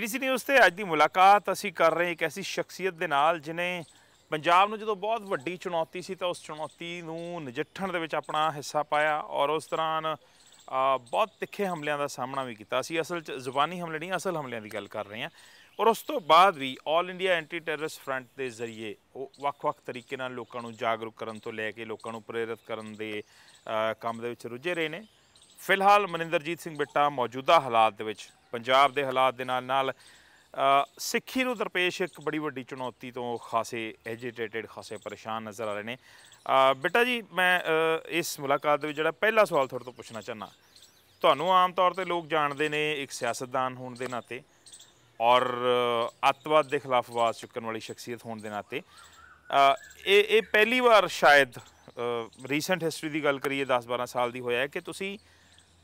PDC news ਤੇ ਅੱਜ ਦੀ ਮੁਲਾਕਾਤ ਅਸੀਂ ਕਰ ਰਹੇ ਇੱਕ ਐਸੀ ਸ਼ਖਸੀਅਤ ਦੇ ਨਾਲ ਜਿਨੇ ਪੰਜਾਬ ਨੂੰ ਜਦੋਂ ਬਹੁਤ ਵੱਡੀ ਚੁਣੌਤੀ ਸੀ ਤਾਂ ਉਸ ਚੁਣੌਤੀ ਨੂੰ ਨਜਿੱਠਣ ਦੇ ਵਿੱਚ ਆਪਣਾ ਹਿੱਸਾ ਪਾਇਆ ਔਰ ਉਸ ਦੌਰਾਨ ਬਹੁਤ ਤਿੱਖੇ ਹਮਲਿਆਂ ਦਾ ਸਾਹਮਣਾ ਵੀ ਕੀਤਾ ਅਸੀਂ ਅਸਲ 'ਚ ਜ਼ੁਬਾਨੀ ਹਮਲੇ ਨਹੀਂ, ਅਸਲ ਹਮਲਿਆਂ ਦੀ ਗੱਲ ਕਰ ਰਹੇ ਹਾਂ। ਔਰ ਉਸ ਤੋਂ ਬਾਅਦ ਵੀ all India anti terrorist front ਦੇ ਜ਼ਰੀਏ ਉਹ ਵੱਖ-ਵੱਖ ਤਰੀਕੇ ਨਾਲ ਲੋਕਾਂ ਨੂੰ ਜਾਗਰੂਕ ਕਰਨ ਤੋਂ ਲੈ ਕੇ ਲੋਕਾਂ ਨੂੰ ਪ੍ਰੇਰਿਤ ਕਰਨ ਦੇ ਕੰਮ ਦੇ ਵਿੱਚ ਰੁੱਝੇ ਰਹੇ ਨੇ। ਫਿਲਹਾਲ ਮਨਿੰਦਰਜੀਤ ਸਿੰਘ ਬਿੱਟਾ ਮੌਜੂਦਾ ਹਾਲਾਤ ਦੇ ਵਿੱਚ ਪੰਜਾਬ ਦੇ ਹਾਲਾਤ ਦੇ ਨਾਲ ਨਾਲ ਸਿੱਖੀ ਨੂੰ ਦਰਪੇਸ਼ ਇੱਕ ਬੜੀ ਵੱਡੀ ਚੁਣੌਤੀ ਤੋਂ ਖਾਸੇ ਐਜੀਟੇਟਿਡ ਖਾਸੇ ਪਰੇਸ਼ਾਨ ਨਜ਼ਰ ਆ ਰਹੇ ਨੇ। ਬੇਟਾ ਜੀ, ਮੈਂ ਇਸ ਮੁਲਾਕਾਤ ਦੇ ਵਿੱਚ ਜਿਹੜਾ ਪਹਿਲਾ ਸਵਾਲ ਤੁਹਾਡੇ ਤੋਂ ਪੁੱਛਣਾ ਚਾਹਨਾ ਤੁਹਾਨੂੰ ਆਮ ਤੌਰ ਤੇ ਲੋਕ ਜਾਣਦੇ ਨੇ ਇੱਕ ਸਿਆਸਤਦਾਨ ਹੋਣ ਦੇ ਨਾਤੇ ਔਰ ਅੱਤਵਾਦ ਦੇ ਖਿਲਾਫ ਆਵਾਜ਼ ਚੁੱਕਣ ਵਾਲੀ ਸ਼ਖਸੀਅਤ ਹੋਣ ਦੇ ਨਾਤੇ। ਇਹ ਇਹ ਪਹਿਲੀ ਵਾਰ ਸ਼ਾਇਦ ਰੀਸੈਂਟ ਹਿਸਟਰੀ ਦੀ ਗੱਲ ਕਰੀਏ 10-12 ਸਾਲ ਦੀ ਹੋਇਆ ਹੈ ਕਿ ਤੁਸੀਂ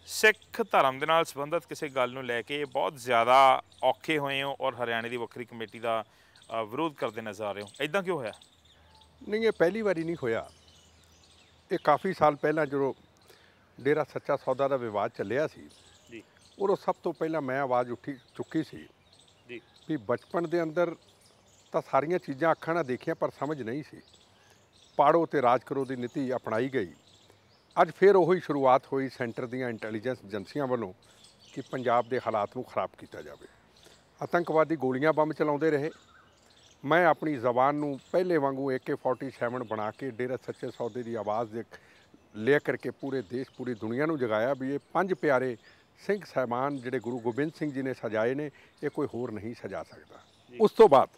ਸਿੱਖ ਧਰਮ ਦੇ ਨਾਲ ਸੰਬੰਧਿਤ ਕਿਸੇ ਗੱਲ ਨੂੰ ਲੈ ਕੇ ਬਹੁਤ ਜ਼ਿਆਦਾ ਔਖੇ ਹੋਏ ਹੋ ਔਰ ਹਰਿਆਣੇ ਦੀ ਵੱਖਰੀ ਕਮੇਟੀ ਦਾ ਵਿਰੋਧ ਕਰਦੇ ਨਜ਼ਰ ਆ ਰਹੇ ਹੋ। ਐਦਾਂ ਕਿਉਂ ਹੋਇਆ? ਨਹੀਂ ਇਹ ਪਹਿਲੀ ਵਾਰੀ ਨਹੀਂ ਹੋਇਆ। ਇਹ ਕਾਫੀ ਸਾਲ ਪਹਿਲਾਂ ਜਦੋਂ ਡੇਰਾ ਸੱਚਾ ਸੌਦਾ ਦਾ ਵਿਵਾਦ ਚੱਲਿਆ ਸੀ ਜੀ। ਉਦੋਂ ਸਭ ਤੋਂ ਪਹਿਲਾਂ ਮੈਂ ਆਵਾਜ਼ ਉੱਠੀ ਚੁੱਕੀ ਸੀ ਜੀ। ਵੀ ਬਚਪਨ ਦੇ ਅੰਦਰ ਤਾਂ ਸਾਰੀਆਂ ਚੀਜ਼ਾਂ ਅੱਖਾਂ ਨਾਲ ਦੇਖੀਆਂ ਪਰ ਸਮਝ ਨਹੀਂ ਸੀ। ਪਾੜੋ ਤੇ ਰਾਜ ਕਰੋ ਦੀ ਨੀਤੀ ਅਪਣਾਈ ਗਈ। ਅੱਜ ਫਿਰ ਉਹੀ ਸ਼ੁਰੂਆਤ ਹੋਈ ਸੈਂਟਰ ਦੀਆਂ ਇੰਟੈਲੀਜੈਂਸ ਏਜੰਸੀਆਂ ਵੱਲੋਂ ਕਿ ਪੰਜਾਬ ਦੇ ਹਾਲਾਤ ਨੂੰ ਖਰਾਬ ਕੀਤਾ ਜਾਵੇ। ਆਤੰਕਵਾਦੀ ਗੋਲੀਆਂ ਬੰਬ ਚਲਾਉਂਦੇ ਰਹੇ। ਮੈਂ ਆਪਣੀ ਜ਼ਬਾਨ ਨੂੰ ਪਹਿਲੇ ਵਾਂਗੂ AK47 ਬਣਾ ਕੇ ਡੇਰਾ ਸੱਚੇ ਸੌਦੇ ਦੀ ਆਵਾਜ਼ ਦੇ ਲੈ ਕਰਕੇ ਪੂਰੇ ਦੇਸ਼ ਪੂਰੀ ਦੁਨੀਆ ਨੂੰ ਜਗਾਇਆ ਵੀ ਇਹ ਪੰਜ ਪਿਆਰੇ ਸਿੰਘ ਸਹਿਬਾਨ ਜਿਹੜੇ ਗੁਰੂ ਗੋਬਿੰਦ ਸਿੰਘ ਜੀ ਨੇ ਸਜਾਏ ਨੇ ਇਹ ਕੋਈ ਹੋਰ ਨਹੀਂ ਸਜਾ ਸਕਦਾ। ਉਸ ਤੋਂ ਬਾਅਦ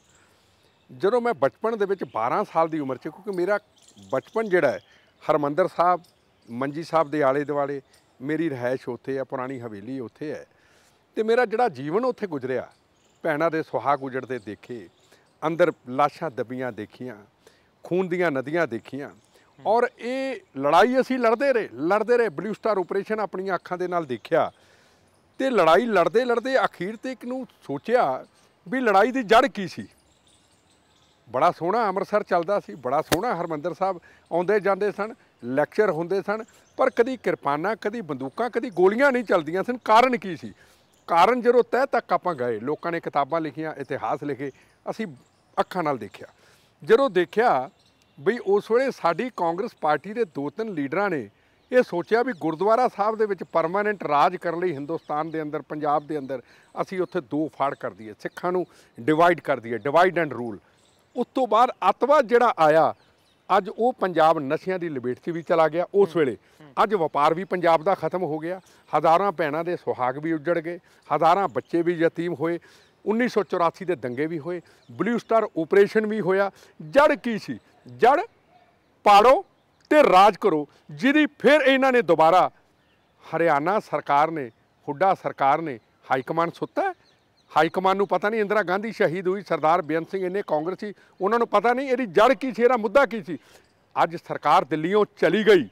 ਜਦੋਂ ਮੈਂ ਬਚਪਨ ਦੇ ਵਿੱਚ 12 ਸਾਲ ਦੀ ਉਮਰ 'ਚ ਕਿਉਂਕਿ ਮੇਰਾ ਬਚਪਨ ਜਿਹੜਾ ਹੈ ਹਰਮੰਦਰ ਸਾਹਿਬ ਮੰਜੀ ਸਾਹਿਬ ਦੇ ਆਲੇ ਦੁਆਲੇ ਮੇਰੀ ਰਿਹਾਇਸ਼ ਉੱਥੇ ਹੈ, ਪੁਰਾਣੀ ਹਵੇਲੀ ਉੱਥੇ ਹੈ। ਤੇ ਮੇਰਾ ਜਿਹੜਾ ਜੀਵਨ ਉੱਥੇ ਗੁਜ਼ਰਿਆ, ਭੈਣਾਂ ਦੇ ਸੁਹਾਗ ਉਜੜਦੇ ਦੇਖੇ, ਅੰਦਰ ਲਾਸ਼ਾਂ ਦਬੀਆਂ ਦੇਖੀਆਂ, ਖੂਨ ਦੀਆਂ ਨਦੀਆਂ ਦੇਖੀਆਂ। ਔਰ ਇਹ ਲੜਾਈ ਅਸੀਂ ਲੜਦੇ ਰਹੇ ਲੜਦੇ ਰਹੇ ਬਲੂ ਸਟਾਰ ਆਪਰੇਸ਼ਨ ਆਪਣੀਆਂ ਅੱਖਾਂ ਦੇ ਨਾਲ ਦੇਖਿਆ। ਤੇ ਲੜਾਈ ਲੜਦੇ ਲੜਦੇ ਅਖੀਰ ਤੇ ਇੱਕ ਨੂੰ ਸੋਚਿਆ ਵੀ ਲੜਾਈ ਦੀ ਜੜ ਕੀ ਸੀ? ਬੜਾ ਸੋਹਣਾ ਅੰਮ੍ਰਿਤਸਰ ਚੱਲਦਾ ਸੀ, ਬੜਾ ਸੋਹਣਾ ਹਰਮੰਦਰ ਸਾਹਿਬ ਆਉਂਦੇ ਜਾਂਦੇ ਸਨ ਲੈਕਚਰ ਹੁੰਦੇ ਸਨ, ਪਰ ਕਦੀ ਕਿਰਪਾਨਾਂ, ਕਦੀ ਬੰਦੂਕਾਂ, ਕਦੀ ਗੋਲੀਆਂ ਨਹੀਂ ਚੱਲਦੀਆਂ ਸਨ। ਕਾਰਨ ਕੀ ਸੀ? ਕਾਰਨ ਜਦੋਂ ਤਹਿ ਤੱਕ ਆਪਾਂ ਗਏ, ਲੋਕਾਂ ਨੇ ਕਿਤਾਬਾਂ ਲਿਖੀਆਂ, ਇਤਿਹਾਸ ਲਿਖੇ, ਅਸੀਂ ਅੱਖਾਂ ਨਾਲ ਦੇਖਿਆ। ਜਦੋਂ ਦੇਖਿਆ ਬਈ ਉਸ ਵੇਲੇ ਸਾਡੀ ਕਾਂਗਰਸ ਪਾਰਟੀ ਦੇ ਦੋ ਤਿੰਨ ਲੀਡਰਾਂ ਨੇ ਇਹ ਸੋਚਿਆ ਵੀ ਗੁਰਦੁਆਰਾ ਸਾਹਿਬ ਦੇ ਵਿੱਚ ਪਰਮਾਨੈਂਟ ਰਾਜ ਕਰਨ ਲਈ ਹਿੰਦੁਸਤਾਨ ਦੇ ਅੰਦਰ, ਪੰਜਾਬ ਦੇ ਅੰਦਰ ਅਸੀਂ ਉੱਥੇ ਦੋ ਫਾੜ ਕਰ ਦਈਏ, ਸਿੱਖਾਂ ਨੂੰ ਡਿਵਾਈਡ ਕਰ ਦਈਏ ਡਿਵਾਈਡ ਐਂਡ ਰੂਲ ਉਸ ਤੋਂ ਬਾਅਦ ਅੱਤਵਾਦ ਜਿਹੜਾ ਆਇਆ, ਅੱਜ ਉਹ ਪੰਜਾਬ ਨਸ਼ਿਆਂ ਦੀ ਲਪੇਟ 'ਚ ਵੀ ਚਲਾ ਗਿਆ ਉਸ ਵੇਲੇ। ਅੱਜ ਵਪਾਰ ਵੀ ਪੰਜਾਬ ਦਾ ਖਤਮ ਹੋ ਗਿਆ। ਹਜ਼ਾਰਾਂ ਭੈਣਾਂ ਦੇ ਸੁਹਾਗ ਵੀ ਉੱਜੜ ਗਏ। ਹਜ਼ਾਰਾਂ ਬੱਚੇ ਵੀ ਯਤੀਮ ਹੋਏ। 1984 ਦੇ ਦੰਗੇ ਵੀ ਹੋਏ। ਬਲੂ ਸਟਾਰ ਆਪਰੇਸ਼ਨ ਵੀ ਹੋਇਆ। ਜੜ ਕੀ ਸੀ? ਜੜ ਪਾੜੋ ਤੇ ਰਾਜ ਕਰੋ। ਜਿਹਦੀ ਫਿਰ ਇਹਨਾਂ ਨੇ ਦੁਬਾਰਾ ਹਰਿਆਣਾ ਸਰਕਾਰ ਨੇ, ਹੁੱਡਾ ਸਰਕਾਰ ਨੇ ਹਾਈ ਕਮਾਂਡ ਸੁੱਤਾ ਹਾਈ ਕਮਾਂਡ ਨੂੰ ਪਤਾ ਨਹੀਂ ਇੰਦਰਾ ਗਾਂਧੀ ਸ਼ਹੀਦ ਹੋਈ, ਸਰਦਾਰ ਬੇਅੰਤ ਸਿੰਘ ਇੰਨੇ ਕਾਂਗਰਸੀ, ਉਹਨਾਂ ਨੂੰ ਪਤਾ ਨਹੀਂ ਇਹਦੀ ਜੜ ਕੀ ਸੀ, ਇਹਦਾ ਮੁੱਦਾ ਕੀ ਸੀ। ਅੱਜ ਸਰਕਾਰ ਦਿੱਲੀੋਂ ਚਲੀ ਗਈ,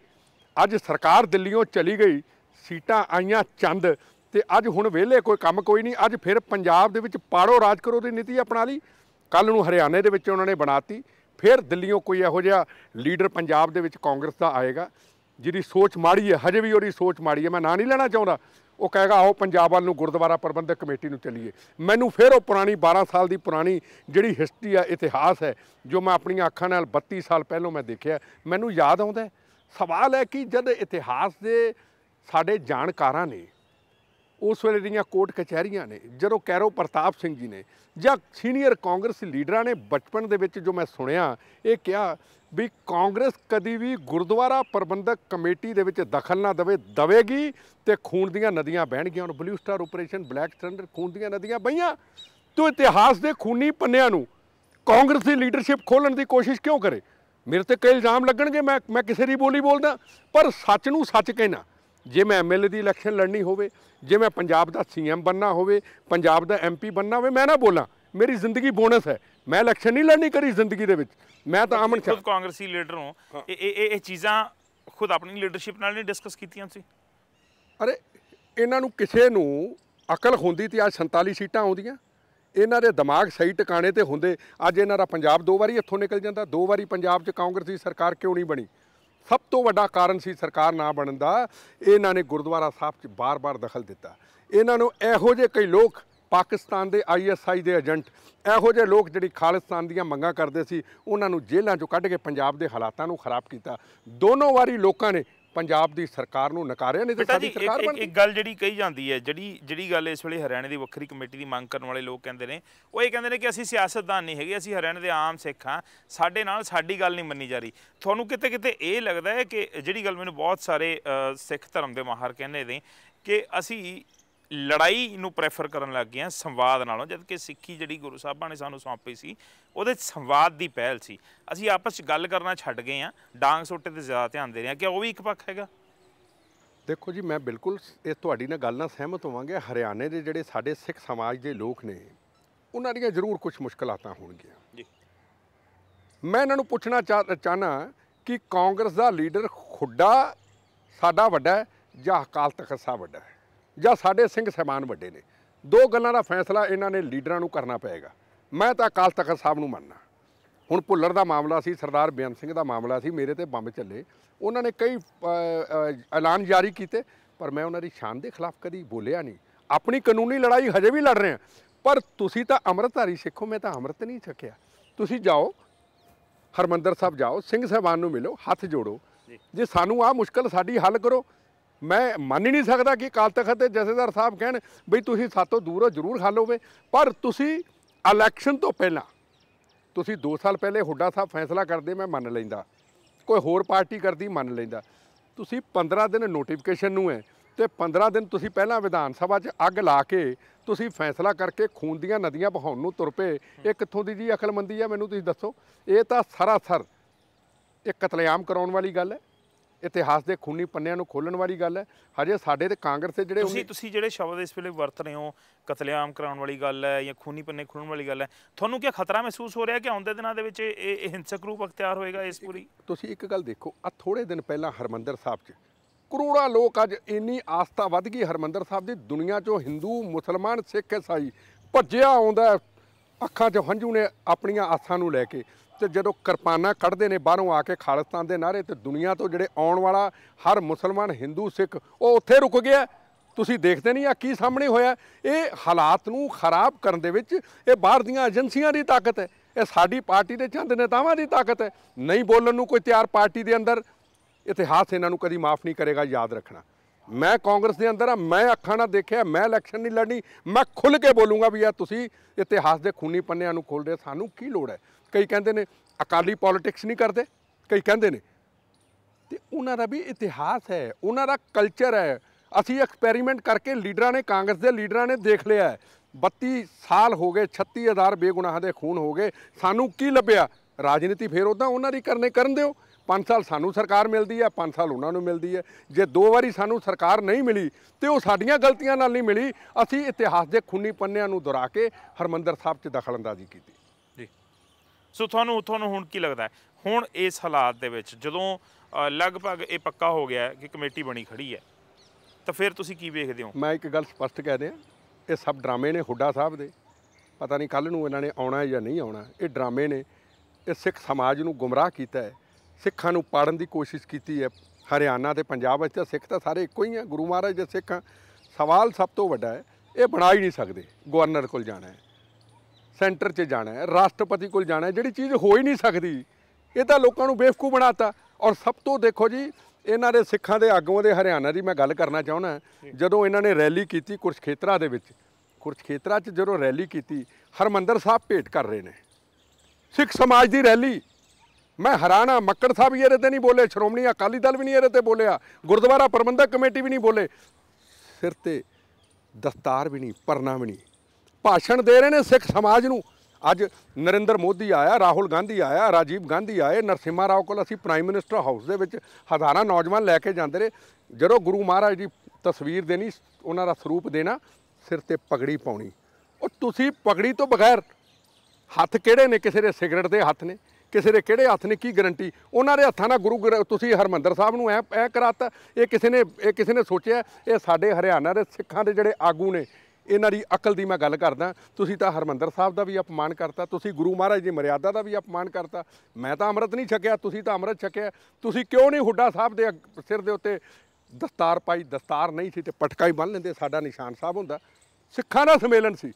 ਅੱਜ ਸਰਕਾਰ ਦਿੱਲੀੋਂ ਚਲੀ ਗਈ, ਸੀਟਾਂ ਆਈਆਂ ਚੰਦ ਤੇ ਅੱਜ ਹੁਣ ਵਿਹਲੇ ਕੋਈ ਕੰਮ ਕੋਈ ਨਹੀਂ, ਅੱਜ ਫਿਰ ਪੰਜਾਬ ਦੇ ਵਿੱਚ ਪਾੜੋ ਰਾਜ ਕਰੋ ਦੀ ਨੀਤੀ ਅਪਣਾ ਲਈ। ਕੱਲ ਨੂੰ ਹਰਿਆਣੇ ਦੇ ਵਿੱਚ ਉਹਨਾਂ ਨੇ ਬਣਾਤੀ, ਫਿਰ ਦਿੱਲੀੋਂ ਕੋਈ ਇਹੋ ਜਿਹਾ ਲੀਡਰ ਪੰਜਾਬ ਦੇ ਵਿੱਚ ਕਾਂਗਰਸ ਦਾ ਆਏਗਾ, ਜਿਹਦੀ ਸੋਚ ਮਾੜੀ ਹੈ, ਹਜੇ ਵੀ ਉਹਦੀ ਸੋਚ ਮਾੜੀ ਹੈ, ਮੈਂ ਨਾਂ ਨਹੀਂ ਲੈਣਾ ਚਾਹੁੰਦਾ। ਉਹ ਕਹੇਗਾ, ਆਓ ਪੰਜਾਬ ਵੱਲ ਨੂੰ ਗੁਰਦੁਆਰਾ ਪ੍ਰਬੰਧਕ ਕਮੇਟੀ ਨੂੰ ਚੱਲੀਏ। ਮੈਨੂੰ ਫਿਰ ਉਹ ਪੁਰਾਣੀ 12 ਸਾਲ ਦੀ ਪੁਰਾਣੀ ਜਿਹੜੀ ਹਿਸਟਰੀ ਹੈ ਇਤਿਹਾਸ ਹੈ, ਜੋ ਮੈਂ ਆਪਣੀਆਂ ਅੱਖਾਂ ਨਾਲ 32 ਸਾਲ ਪਹਿਲਾਂ ਮੈਂ ਦੇਖਿਆ, ਮੈਨੂੰ ਯਾਦ ਆਉਂਦਾ ਸਵਾਲ ਹੈ ਕਿ ਜਦ ਇਤਿਹਾਸ ਦੇ ਸਾਡੇ ਜਾਣਕਾਰਾਂ ਨੇ ਉਸ ਵੇਲੇ ਦੀਆਂ ਕੋਰਟ ਕਚਹਿਰੀਆਂ ਨੇ, ਜਦੋਂ ਕੈਰੋ ਪ੍ਰਤਾਪ ਸਿੰਘ ਜੀ ਨੇ ਜਾਂ ਸੀਨੀਅਰ ਕਾਂਗਰਸ ਲੀਡਰਾਂ ਨੇ ਬਚਪਨ ਦੇ ਵਿੱਚ ਜੋ ਮੈਂ ਸੁਣਿਆ, ਇਹ ਕਿਹਾ ਵੀ ਕਾਂਗਰਸ ਕਦੀ ਵੀ ਗੁਰਦੁਆਰਾ ਪ੍ਰਬੰਧਕ ਕਮੇਟੀ ਦੇ ਵਿੱਚ ਦਖਲ ਨਾ ਦੇਵੇ, ਦਵੇਗੀ ਤੇ ਖੂਨ ਦੀਆਂ ਨਦੀਆਂ ਬਹਿਣਗੀਆਂ ਹੁਣ blue star operation black thunder ਖੂਨ ਦੀਆਂ ਨਦੀਆਂ ਬਈਆਂ ਤੋ ਇਤਿਹਾਸ ਦੇ ਖੂਨੀ ਪੰਨਿਆਂ ਨੂੰ ਕਾਂਗਰਸ ਦੀ ਲੀਡਰਸ਼ਿਪ ਖੋਲਣ ਦੀ ਕੋਸ਼ਿਸ਼ ਕਿਉਂ ਕਰੇ? ਮੇਰੇ ਤੇ ਕਈ ਇਲਜ਼ਾਮ ਲੱਗਣਗੇ, ਮੈਂ ਮੈਂ ਕਿਸੇ ਦੀ ਬੋਲੀ ਬੋਲਦਾ, ਪਰ ਸੱਚ ਨੂੰ ਸੱਚ ਕਹਿਣਾ। ਜੇ ਮੈਂ ਐਮਐਲਏ ਦੀ ਇਲੈਕਸ਼ਨ ਲੜਨੀ ਹੋਵੇ ਜੇ ਮੈਂ ਪੰਜਾਬ ਦਾ ਸੀਐਮ ਬੰਨਾ ਹੋਵੇ ਪੰਜਾਬ ਦਾ ਐਮਪੀ ਬੰਨਾ ਹੋਵੇ ਮੈਂ ਨਾ ਬੋਲਾਂ ਮੇਰੀ ਜ਼ਿੰਦਗੀ ਬੋਨਸ ਹੈ। ਮੈਂ ਇਲੈਕਸ਼ਨ ਨਹੀਂ ਲੜਨੀ ਕਰੀ ਜ਼ਿੰਦਗੀ ਦੇ ਵਿੱਚ। ਮੈਂ ਤਾਂ ਅਮਨ ਖੁਦ ਕਾਂਗਰਸੀ ਲੀਡਰ ਹੋ। ਇਹ ਇਹ ਇਹ- ਚੀਜ਼ਾਂ ਖੁਦ ਆਪਣੀ ਲੀਡਰਸ਼ਿਪ ਨਾਲ ਨਹੀਂ ਡਿਸਕਸ ਕੀਤੀਆਂ ਸੀ ਅਰੇ ਇਹਨਾਂ ਨੂੰ ਕਿਸੇ ਨੂੰ ਅਕਲ ਹੁੰਦੀ ਤੇ ਅੱਜ 47 ਸੀਟਾਂ ਆਉਂਦੀਆਂ। ਇਹਨਾਂ ਦੇ ਦਿਮਾਗ ਸਹੀ ਟਿਕਾਣੇ ਤੇ ਹੁੰਦੇ। ਅੱਜ ਇਹਨਾਂ ਦਾ ਪੰਜਾਬ ਦੋ ਵਾਰੀ ਇੱਥੋਂ ਨਿਕਲ ਜਾਂਦਾ। ਦੋ ਵਾਰੀ ਪੰਜਾਬ 'ਚ ਕਾਂਗਰਸ ਦੀ ਸਰਕਾਰ ਕਿਉਂ ਨਹੀਂ ਬਣੀ? ਸਭ ਤੋਂ ਵੱਡਾ ਕਾਰਨ ਸੀ ਸਰਕਾਰ ਨਾ ਬਣਨ ਦਾ। ਇਹਨਾਂ ਨੇ ਗੁਰਦੁਆਰਾ ਸਾਹਿਬ 'ਚ ਬਾਰ-ਬਾਰ ਦਖਲ ਦਿੱਤਾ। ਇਹਨਾਂ ਨੂੰ ਇਹੋ ਜਿਹੇ ਕਈ ਲੋਕ ਪਾਕਿਸਤਾਨ ਦੇ ਆਈਐਸਆਈ ਦੇ ਏਜੰਟ, ਇਹੋ ਜਿਹੇ ਲੋਕ ਜਿਹੜੀ ਖਾਲਿਸਤਾਨ ਦੀਆਂ ਮੰਗਾਂ ਕਰਦੇ ਸੀ, ਉਹਨਾਂ ਨੂੰ ਜੇਲ੍ਹਾਂ ਚੋਂ ਕੱਢ ਕੇ ਪੰਜਾਬ ਦੇ ਹਾਲਾਤਾਂ ਨੂੰ ਖਰਾਬ ਕੀਤਾ। ਦੋਨੋਂ ਵਾਰੀ ਲੋਕਾਂ ਨੇ ਪੰਜਾਬ ਦੀ ਸਰਕਾਰ ਨੂੰ ਨਕਾਰਿਆ ਨਹੀਂ ਤੇ ਸਾਡੀ ਸਰਕਾਰ ਬਣ ਇੱਕ ਗੱਲ ਜਿਹੜੀ ਕਹੀ ਜਾਂਦੀ ਹੈ ਜਿਹੜੀ ਜਿਹੜੀ ਗੱਲ ਇਸ ਵੇਲੇ ਹਰਿਆਣੇ ਦੀ ਵੱਖਰੀ ਕਮੇਟੀ ਦੀ ਮੰਗ ਕਰਨ ਵਾਲੇ ਲੋਕ ਕਹਿੰਦੇ ਨੇ ਉਹ ਇਹ ਕਹਿੰਦੇ ਨੇ ਕਿ ਅਸੀਂ ਸਿਆਸਤਦਾਨ ਨਹੀਂ ਹੈਗੇ ਅਸੀਂ ਹਰਿਆਣੇ ਦੇ ਆਮ ਸਿੱਖ ਹਾਂ ਸਾਡੇ ਨਾਲ ਸਾਡੀ ਗੱਲ ਨਹੀਂ ਮੰਨੀ ਜਾ ਰਹੀ। ਤੁਹਾਨੂੰ ਕਿਤੇ ਕਿਤੇ ਇਹ ਲੱਗਦਾ ਹੈ ਕਿ ਜਿਹੜੀ ਗੱਲ ਮੈਨੂੰ ਬਹੁਤ ਸਾਰੇ ਸਿੱਖ ਧਰਮ ਦੇ ਮਾਹਰ ਕਹਿੰਦੇ ਨੇ ਕਿ ਅਸੀਂ ਲੜਾਈ ਨੂੰ ਪ੍ਰੈਫਰ ਕਰਨ ਲੱਗ ਗਏ ਹਾਂ ਸੰਵਾਦ ਨਾਲੋਂ ਜਦ ਕਿ ਸਿੱਖੀ ਜਿਹੜੀ ਗੁਰੂ ਸਾਹਿਬਾਂ ਨੇ ਸਾਨੂੰ ਸੌਂਪੀ ਸੀ ਉਹਦੇ ਸੰਵਾਦ ਦੀ ਪਹਿਲ ਸੀ। ਅਸੀਂ ਆਪਸ 'ਚ ਗੱਲ ਕਰਨਾ ਛੱਡ ਗਏ ਹਾਂ ਡਾਂਗ ਸੋਟੇ ਤੇ ਜ਼ਿਆਦਾ ਧਿਆਨ ਦੇ ਰਹੇ ਹਾਂ। ਕਿ ਉਹ ਵੀ ਇੱਕ ਪੱਖ ਹੈਗਾ? ਦੇਖੋ ਜੀ ਮੈਂ ਬਿਲਕੁਲ ਇਹ ਤੁਹਾਡੀ ਨਾਲ ਗੱਲ ਨਾਲ ਸਹਿਮਤ ਹੋਵਾਂਗੇ। ਹਰਿਆਣੇ ਦੇ ਜਿਹੜੇ ਸਾਡੇ ਸਿੱਖ ਸਮਾਜ ਦੇ ਲੋਕ ਨੇ ਉਹਨਾਂ ਦੀਆਂ ਜ਼ਰੂਰ ਕੁਝ ਮੁਸ਼ਕਲਾਤਾਂ ਹੋਣਗੀਆਂ। ਜੀ। ਮੈਂ ਇਹਨਾਂ ਨੂੰ ਪੁੱਛਣਾ ਚਾਹ- ਚਾਹਨਾ ਕਿ ਕਾਂਗਰਸ ਦਾ ਲੀਡਰ ਖੁੱਡਾ ਸਾਡਾ ਵੱਡਾ ਹੈ ਜਾਂ ਅਕਾਲ ਤਖਤ ਸਾਹਿਬ ਵੱਡਾ ਹੈ? ਜਾਂ ਸਾਡੇ ਸਿੰਘ ਸਹਿਬਾਨ ਵੱਡੇ ਨੇ। ਦੋ ਗੱਲਾਂ ਦਾ ਫੈਸਲਾ ਇਹਨਾਂ ਨੇ ਲੀਡਰਾਂ ਨੂੰ ਕਰਨਾ ਪਏਗਾ। ਮੈਂ ਤਾਂ ਅਕਾਲ ਤਖਤ ਸਾਹਿਬ ਨੂੰ ਮੰਨਣਾ ਹੁਣ ਭੁੱਲਰ ਦਾ ਮਾਮਲਾ ਸੀ ਸਰਦਾਰ ਬੇਅੰਤ ਸਿੰਘ ਦਾ ਮਾਮਲਾ ਸੀ ਮੇਰੇ ਤੇ ਬੰਬ ਚੱਲੇ। ਉਹਨਾਂ ਨੇ ਕਈ ਐਲਾਨ ਜਾਰੀ ਕੀਤੇ ਪਰ ਮੈਂ ਉਹਨਾਂ ਦੀ ਸ਼ਾਨ ਦੇ ਖਿਲਾਫ ਕਦੀ ਬੋਲਿਆ ਨਹੀਂ। ਆਪਣੀ ਕਾਨੂੰਨੀ ਲੜਾਈ ਹਜੇ ਵੀ ਲੜ ਰਹੇ ਹਾਂ। ਪਰ ਤੁਸੀਂ ਤਾਂ ਅੰਮ੍ਰਿਤਧਾਰੀ ਸਿੱਖੋ ਮੈਂ ਤਾਂ ਅੰਮ੍ਰਿਤ ਨਹੀਂ ਛਕਿਆ। ਤੁਸੀਂ ਜਾਓ ਹਰਮੰਦਰ ਸਾਹਿਬ ਜਾਓ ਸਿੰਘ ਸਾਹਿਬਾਨ ਨੂੰ ਮਿਲੋ ਹੱਥ ਜੋੜੋ। ਜੀ। ਜੇ ਸਾਨੂੰ ਆ ਮੁਸ਼ਕਲ ਸਾਡੀ ਹੱਲ ਕਰੋ ਮੈਂ ਮੰਨ ਹੀ ਨਹੀਂ ਸਕਦਾ ਕਿ ਅਕਾਲ ਤਖਤ ਦੇ ਜਥੇਦਾਰ ਸਾਹਿਬ ਕਹਿਣ ਬਈ ਤੁਸੀਂ ਸਾਤੋਂ ਦੂਰ ਹੋ, ਜ਼ਰੂਰ ਹੱਲ ਹੋਵੇ ਪਰ ਤੁਸੀਂ ਇਲੈਕਸ਼ਨ ਤੋਂ ਪਹਿਲਾਂ, ਤੁਸੀਂ 2 ਸਾਲ ਪਹਿਲੇ ਹੁੱਡਾ ਸਾਹਿਬ ਫੈਸਲਾ ਕਰਦੇ, ਮੈਂ ਮੰਨ ਲੈਂਦਾ। ਕੋਈ ਹੋਰ ਪਾਰਟੀ ਕਰਦੀ, ਮੰਨ ਲੈਂਦਾ। ਤੁਸੀਂ 15 ਦਿਨ ਨੋਟੀਫਿਕੇਸ਼ਨ ਨੂੰ ਹੈ ਤੇ 15 ਦਿਨ ਤੁਸੀਂ ਪਹਿਲਾਂ ਵਿਧਾਨ ਸਭਾ 'ਚ ਅੱਗ ਲਾ ਕੇ ਤੁਸੀਂ ਫੈਸਲਾ ਕਰਕੇ ਖੂਨ ਦੀਆਂ ਨਦੀਆਂ ਬਹਾਉਣ ਨੂੰ ਤੁਰ ਪਏ। ਇਹ ਕਿੱਥੋਂ ਦੀ ਜੀ ਅਕਲਮੰਦੀ ਹੈ, ਮੈਨੂੰ ਤੁਸੀਂ ਦੱਸੋ। ਇਹ ਤਾਂ ਸਰਾਸਰ ਇਹ ਕਤਲੇਆਮ ਕਰਾਉਣ ਵਾਲੀ ਗੱਲ ਹੈ। ਇਤਿਹਾਸ ਦੇ ਖੂਨੀ ਪੰਨਿਆਂ ਨੂੰ ਖੋਲਣ ਵਾਲੀ ਗੱਲ ਹੈ। ਹਜੇ ਸਾਡੇ ਤੇ ਕਾਂਗਰਸ ਦੇ ਜਿਹੜੇ ਤੁਸੀਂ ਤੁਸੀਂ ਜਿਹੜੇ ਸ਼ਬਦ ਇਸ ਵੇਲੇ ਵਰਤ ਰਹੇ ਹੋ ਕਤਲੇਆਮ ਕਰਾਉਣ ਵਾਲੀ ਗੱਲ ਹੈ ਜਾਂ ਖੂਨੀ ਪੰਨੇ ਖੁੱਲਣ ਵਾਲੀ ਗੱਲ ਹੈ ਤੁਹਾਨੂੰ ਕੀ ਖਤਰਾ ਮਹਿਸੂਸ ਹੋ ਰਿਹਾ ਕਿ ਆਉਂਦੇ ਦਿਨਾਂ ਦੇ ਵਿੱਚ ਇਹ ਹਿੰਸਕ ਰੂਪ ਅਖਤਿਆਰ ਹੋਏਗਾ ਇਸ ਪੂਰੀ? ਤੁਸੀਂ ਇੱਕ ਗੱਲ ਦੇਖੋ ਆ ਥੋੜੇ ਦਿਨ ਪਹਿਲਾਂ ਹਰਮੰਦਰ ਸਾਹਿਬ 'ਚ ਕਰੋੜਾਂ ਲੋਕ ਅੱਜ ਇੰਨੀ ਆਸਥਾ ਵੱਧ ਗਈ ਹਰਮੰਦਰ ਸਾਹਿਬ ਦੀ ਦੁਨੀਆ 'ਚੋਂ ਹਿੰਦੂ ਮੁਸਲਮਾਨ ਸਿੱਖ ਈਸਾਈ ਭੱਜਿਆ ਆਉਂਦਾ। ਅੱਖਾਂ 'ਚ ਹੰਝੂ ਨੇ ਆਪਣੀਆਂ ਆਸਾਂ ਨੂੰ ਲੈ ਕੇ। ਤੇ ਜਦੋਂ ਕਿਰਪਾਨਾਂ ਕੱਢਦੇ ਨੇ ਬਾਹਰੋਂ ਆ ਕੇ ਖਾਲਿਸਤਾਨ ਦੇ ਨਾਰੇ ਤੇ ਦੁਨੀਆ ਤੋਂ ਜਿਹੜੇ ਆਉਣ ਵਾਲਾ ਹਰ ਮੁਸਲਮਾਨ, ਹਿੰਦੂ, ਸਿੱਖ, ਉਹ ਉੱਥੇ ਰੁਕ ਗਿਆ। ਤੁਸੀਂ ਦੇਖਦੇ ਨਹੀਂ ਆ ਕੀ ਸਾਹਮਣੇ ਹੋਇਆ। ਇਹ ਹਾਲਾਤ ਨੂੰ ਖਰਾਬ ਕਰਨ ਦੇ ਵਿੱਚ ਇਹ ਬਾਹਰ ਦੀਆਂ ਏਜੰਸੀਆਂ ਦੀ ਤਾਕਤ ਹੈ। ਇਹ ਸਾਡੀ ਪਾਰਟੀ ਦੇ ਚੰਦ ਨੇਤਾਵਾਂ ਦੀ ਤਾਕਤ ਹੈ। ਨਹੀਂ ਬੋਲਣ ਨੂੰ ਕੋਈ ਤਿਆਰ ਪਾਰਟੀ ਦੇ ਅੰਦਰ। ਇਤਿਹਾਸ ਇਹਨਾਂ ਨੂੰ ਕਦੀ ਮਾਫ ਨਹੀਂ ਕਰੇਗਾ, ਯਾਦ ਰੱਖਣਾ। ਮੈਂ ਕਾਂਗਰਸ ਦੇ ਅੰਦਰ ਆ, ਮੈਂ ਅੱਖਾਂ ਨਾਲ ਦੇਖਿਆ, ਮੈਂ ਇਲੈਕਸ਼ਨ ਨਹੀਂ ਲੜਨੀ, ਮੈਂ ਖੁੱਲ ਕੇ ਬੋਲੂੰਗਾ ਵੀ ਆ, ਤੁਸੀਂ ਇਤਿਹਾਸ ਦੇ ਖੂਨੀ ਪੰਨਿਆਂ ਨੂੰ ਖੋਲਦੇ ਸਾਨੂੰ ਕੀ ਲੋੜ ਹੈ? ਕਈ ਕਹਿੰਦੇ ਨੇ ਅਕਾਲੀ ਪੋਲਿਟਿਕਸ ਨਹੀਂ ਕਰਦੇ, ਕਈ ਕਹਿੰਦੇ ਨੇ। ਤੇ ਉਹਨਾਂ ਦਾ ਵੀ ਇਤਿਹਾਸ ਹੈ, ਉਹਨਾਂ ਦਾ ਕਲਚਰ ਹੈ। ਅਸੀਂ ਐਕਸਪੈਰੀਮੈਂਟ ਕਰਕੇ ਲੀਡਰਾਂ ਨੇ, ਕਾਂਗਰਸ ਦੇ ਲੀਡਰਾਂ ਨੇ ਦੇਖ ਲਿਆ ਹੈ। 32 ਸਾਲ ਹੋ ਗਏ 36000 ਬੇਗੁਨਾਹ ਦੇ ਖੂਨ ਹੋ ਗਏ। ਸਾਨੂੰ ਕੀ ਲੱਭਿਆ? ਰਾਜਨੀਤੀ ਫੇਰ ਉਦਾਂ ਉਹਨਾਂ ਦੀ ਕਰਨੇ ਕਰਨ ਦਿਓ। 5 ਸਾਲ ਸਾਨੂੰ ਸਰਕਾਰ ਮਿਲਦੀ ਹੈ 5 ਸਾਲ ਉਹਨਾਂ ਨੂੰ ਮਿਲਦੀ ਹੈ। ਜੇ ਦੋ ਵਾਰੀ ਸਾਨੂੰ ਸਰਕਾਰ ਨਹੀਂ ਮਿਲੀ, ਤੇ ਉਹ ਸਾਡੀਆਂ ਗਲਤੀਆਂ ਨਾਲ ਨਹੀਂ ਮਿਲੀ। ਅਸੀਂ ਇਤਿਹਾਸ ਦੇ ਖੂਨੀ ਪੰਨਿਆਂ ਨੂੰ ਦੁਹਰਾ ਕੇ ਹਰਮੰਦਰ ਸਾਹਿਬ 'ਚ ਦਖਲਅੰਦਾਜ਼ੀ ਕੀਤੀ। ਜੀ। ਸੋ ਤੁਹਾਨੂੰ ਤੁਹਾਨੂੰ ਹੁਣ ਕੀ ਲੱਗਦਾ ਹੁਣ ਇਸ ਹਾਲਾਤ ਦੇ ਵਿੱਚ ਜਦੋਂ ਲਗਭਗ ਇਹ ਪੱਕਾ ਹੋ ਗਿਆ ਕਿ ਕਮੇਟੀ ਬਣੀ ਖੜੀ ਹੈ, ਤਾਂ ਫਿਰ ਤੁਸੀਂ ਕੀ ਵੇਖਦੇ ਹੋ? ਮੈਂ ਇੱਕ ਗੱਲ ਸਪਸ਼ਟ ਕਹਿ ਦਿਆਂ, ਇਹ ਸਭ ਡਰਾਮੇ ਨੇ ਹੁੱਡਾ ਸਾਹਿਬ ਦੇ। ਪਤਾ ਨਹੀਂ ਕੱਲ ਨੂੰ ਇਹਨਾਂ ਨੇ ਆਉਣਾ ਹੈ ਜਾਂ ਨਹੀਂ ਆਉਣਾ। ਇਹ ਡਰਾਮੇ ਨੇ, ਇਹ ਸਿੱਖ ਸਮਾਜ ਨੂੰ ਗੁੰਮਰਾਹ ਕੀਤਾ ਹੈ। ਸਿੱਖਾਂ ਨੂੰ ਪਾੜਨ ਦੀ ਕੋਸ਼ਿਸ਼ ਕੀਤੀ ਹੈ। ਹਰਿਆਣਾ ਤੇ ਪੰਜਾਬ ਵਿੱਚ ਤਾਂ ਸਿੱਖ ਤਾਂ ਸਾਰੇ ਇੱਕੋ ਹੀ ਆ। ਗੁਰੂ ਮਹਾਰਾਜ ਦੇ ਸਿੱਖ ਸਵਾਲ ਸਭ ਤੋਂ ਵੱਡਾ ਹੈ, ਇਹ ਬਣਾ ਹੀ ਨਹੀਂ ਸਕਦੇ। ਗਵਰਨਰ ਕੋਲ ਜਾਣਾ ਹੈ। ਸੈਂਟਰ 'ਚ ਜਾਣਾ ਹੈ, ਰਾਸ਼ਟਰਪਤੀ ਕੋਲ ਜਾਣਾ ਹੈ, ਜਿਹੜੀ ਚੀਜ਼ ਹੋ ਹੀ ਨਹੀਂ ਸਕਦੀ, ਇਹ ਤਾਂ ਲੋਕਾਂ ਨੂੰ ਬੇਵਕੂਫ ਬਣਾਤਾ ਔਰ ਸਭ ਤੋਂ ਦੇਖੋ ਜੀ, ਇਹਨਾਂ ਦੇ ਸਿੱਖਾਂ ਦੇ ਆਗੂਆਂ ਦੇ ਹਰਿਆਣਾ ਦੀ ਮੈਂ ਗੱਲ ਕਰਨਾ ਚਾਹੁੰਦਾ ਜਦੋਂ ਇਹਨਾਂ ਨੇ ਰੈਲੀ ਕੀਤੀ ਕੁਰਸ਼ਖੇਤਰਾ ਦੇ ਵਿੱਚ, ਕੁਰਸ਼ਖੇਤਰਾ 'ਚ ਜਦੋਂ ਰੈਲੀ ਕੀਤੀ, ਹਰਮੰਦਰ ਸਾਹਿਬ ਭੇਟ ਕਰ ਰਹੇ ਨੇ। ਸਿੱਖ ਸਮਾਜ ਦੀ ਰੈਲੀ। ਮੈਂ ਹੈਰਾਨ ਮੱਕੜ ਸਾਹਿਬ ਵੀ ਇਹਦੇ ਤੇ ਨਹੀਂ ਬੋਲੇ, ਸ਼੍ਰੋਮਣੀ ਅਕਾਲੀ ਦਲ ਵੀ ਨਹੀਂ ਇਹਦੇ ਤੇ ਬੋਲਿਆ, ਗੁਰਦੁਆਰਾ ਪ੍ਰਬੰਧਕ ਕਮੇਟੀ ਵੀ ਨਹੀਂ ਬੋਲੇ। ਸਿਰ ਤੇ ਦਸਤਾਰ ਵੀ ਨਹੀਂ, ਪਰਨਾ ਵੀ ਨਹੀਂ। ਭਾਸ਼ਣ ਦੇ ਰਹੇ ਨੇ ਸਿੱਖ ਸਮਾਜ ਨੂੰ। ਅੱਜ ਨਰਿੰਦਰ ਮੋਦੀ ਆਇਆ, ਰਾਹੁਲ ਗਾਂਧੀ ਆਇਆ, ਰਾਜੀਵ ਗਾਂਧੀ ਆਏ, ਨਰਸਿਮਹਾ ਰਾਓ ਕੋਲ ਅਸੀਂ ਪ੍ਰਾਈਮ ਮਿਨਿਸਟਰ ਹਾਊਸ ਦੇ ਵਿੱਚ ਹਜ਼ਾਰਾਂ ਨੌਜਵਾਨ ਲੈ ਕੇ ਜਾਂਦੇ ਰਹੇ। ਜਦੋਂ ਗੁਰੂ ਮਹਾਰਾਜ ਦੀ ਤਸਵੀਰ ਦੇਣੀ, ਉਹਨਾਂ ਦਾ ਸਰੂਪ ਦੇਣਾ, ਸਿਰ ਤੇ ਪਗੜੀ ਪਾਉਣੀ। ਉਹ ਤੁਸੀਂ ਪਗੜੀ ਤੋਂ ਬਗੈਰ ਹੱਥ ਕਿਹੜੇ ਨੇ? ਕਿਸੇ ਦੇ ਸਿਗਰਟ ਦੇ ਹੱਥ ਨੇ? ਕਿਸੇ ਦੇ ਕਿਹੜੇ ਹੱਥ ਨੇ? ਕੀ ਗਰੰਟੀ? ਉਹਨਾਂ ਦੇ ਹੱਥਾਂ ਨਾਲ ਗੁਰੂ ਗ੍ਰੰ- ਤੁਸੀਂ ਹਰਮੰਦਰ ਸਾਹਿਬ ਨੂੰ ਐ ਐ ਕਰਾਤਾ, ਇਹ ਕਿਸੇ ਨੇ, ਇਹ ਕਿਸੇ ਨੇ ਸੋਚਿਆ, ਇਹ ਸਾਡੇ ਹਰਿਆਣਾ ਦੇ ਸਿੱਖਾਂ ਦੇ ਜਿਹੜੇ ਆਗੂ ਨੇ ਇਹਨਾਂ ਦੀ ਅਕਲ ਦੀ ਮੈਂ ਗੱਲ ਕਰਦਾ ਤੁਸੀਂ ਤਾਂ ਹਰਮੰਦਰ ਸਾਹਿਬ ਦਾ ਵੀ ਅਪਮਾਨ ਕਰਤਾ ਤੁਸੀਂ ਗੁਰੂ ਮਹਾਰਾਜ ਦੀ ਮਰਿਆਦਾ ਦਾ ਵੀ ਅਪਮਾਨ ਕਰਤਾ। ਮੈਂ ਤਾਂ ਅੰਮ੍ਰਿਤ ਨਹੀਂ ਛਕਿਆ ਤੁਸੀਂ ਤਾਂ ਅੰਮ੍ਰਿਤ ਛਕਿਆ। ਤੁਸੀਂ ਕਿਉਂ ਨਹੀਂ ਹੁੱਡਾ ਸਾਹਿਬ ਦੇ ਸਿਰ ਦੇ ਉੱਤੇ ਦਸਤਾਰ ਪਾਈ? ਦਸਤਾਰ ਨਹੀਂ ਸੀ ਤੇ ਪਟਕਾ ਹੀ ਬੰਨ ਲੈਂਦੇ ਸਾਡਾ ਨਿਸ਼ਾਨ ਸਾਹਿਬ ਹੁੰਦਾ। ਸਿੱਖਾਂ ਦਾ ਸੰਮੇਲਨ ਸੀ।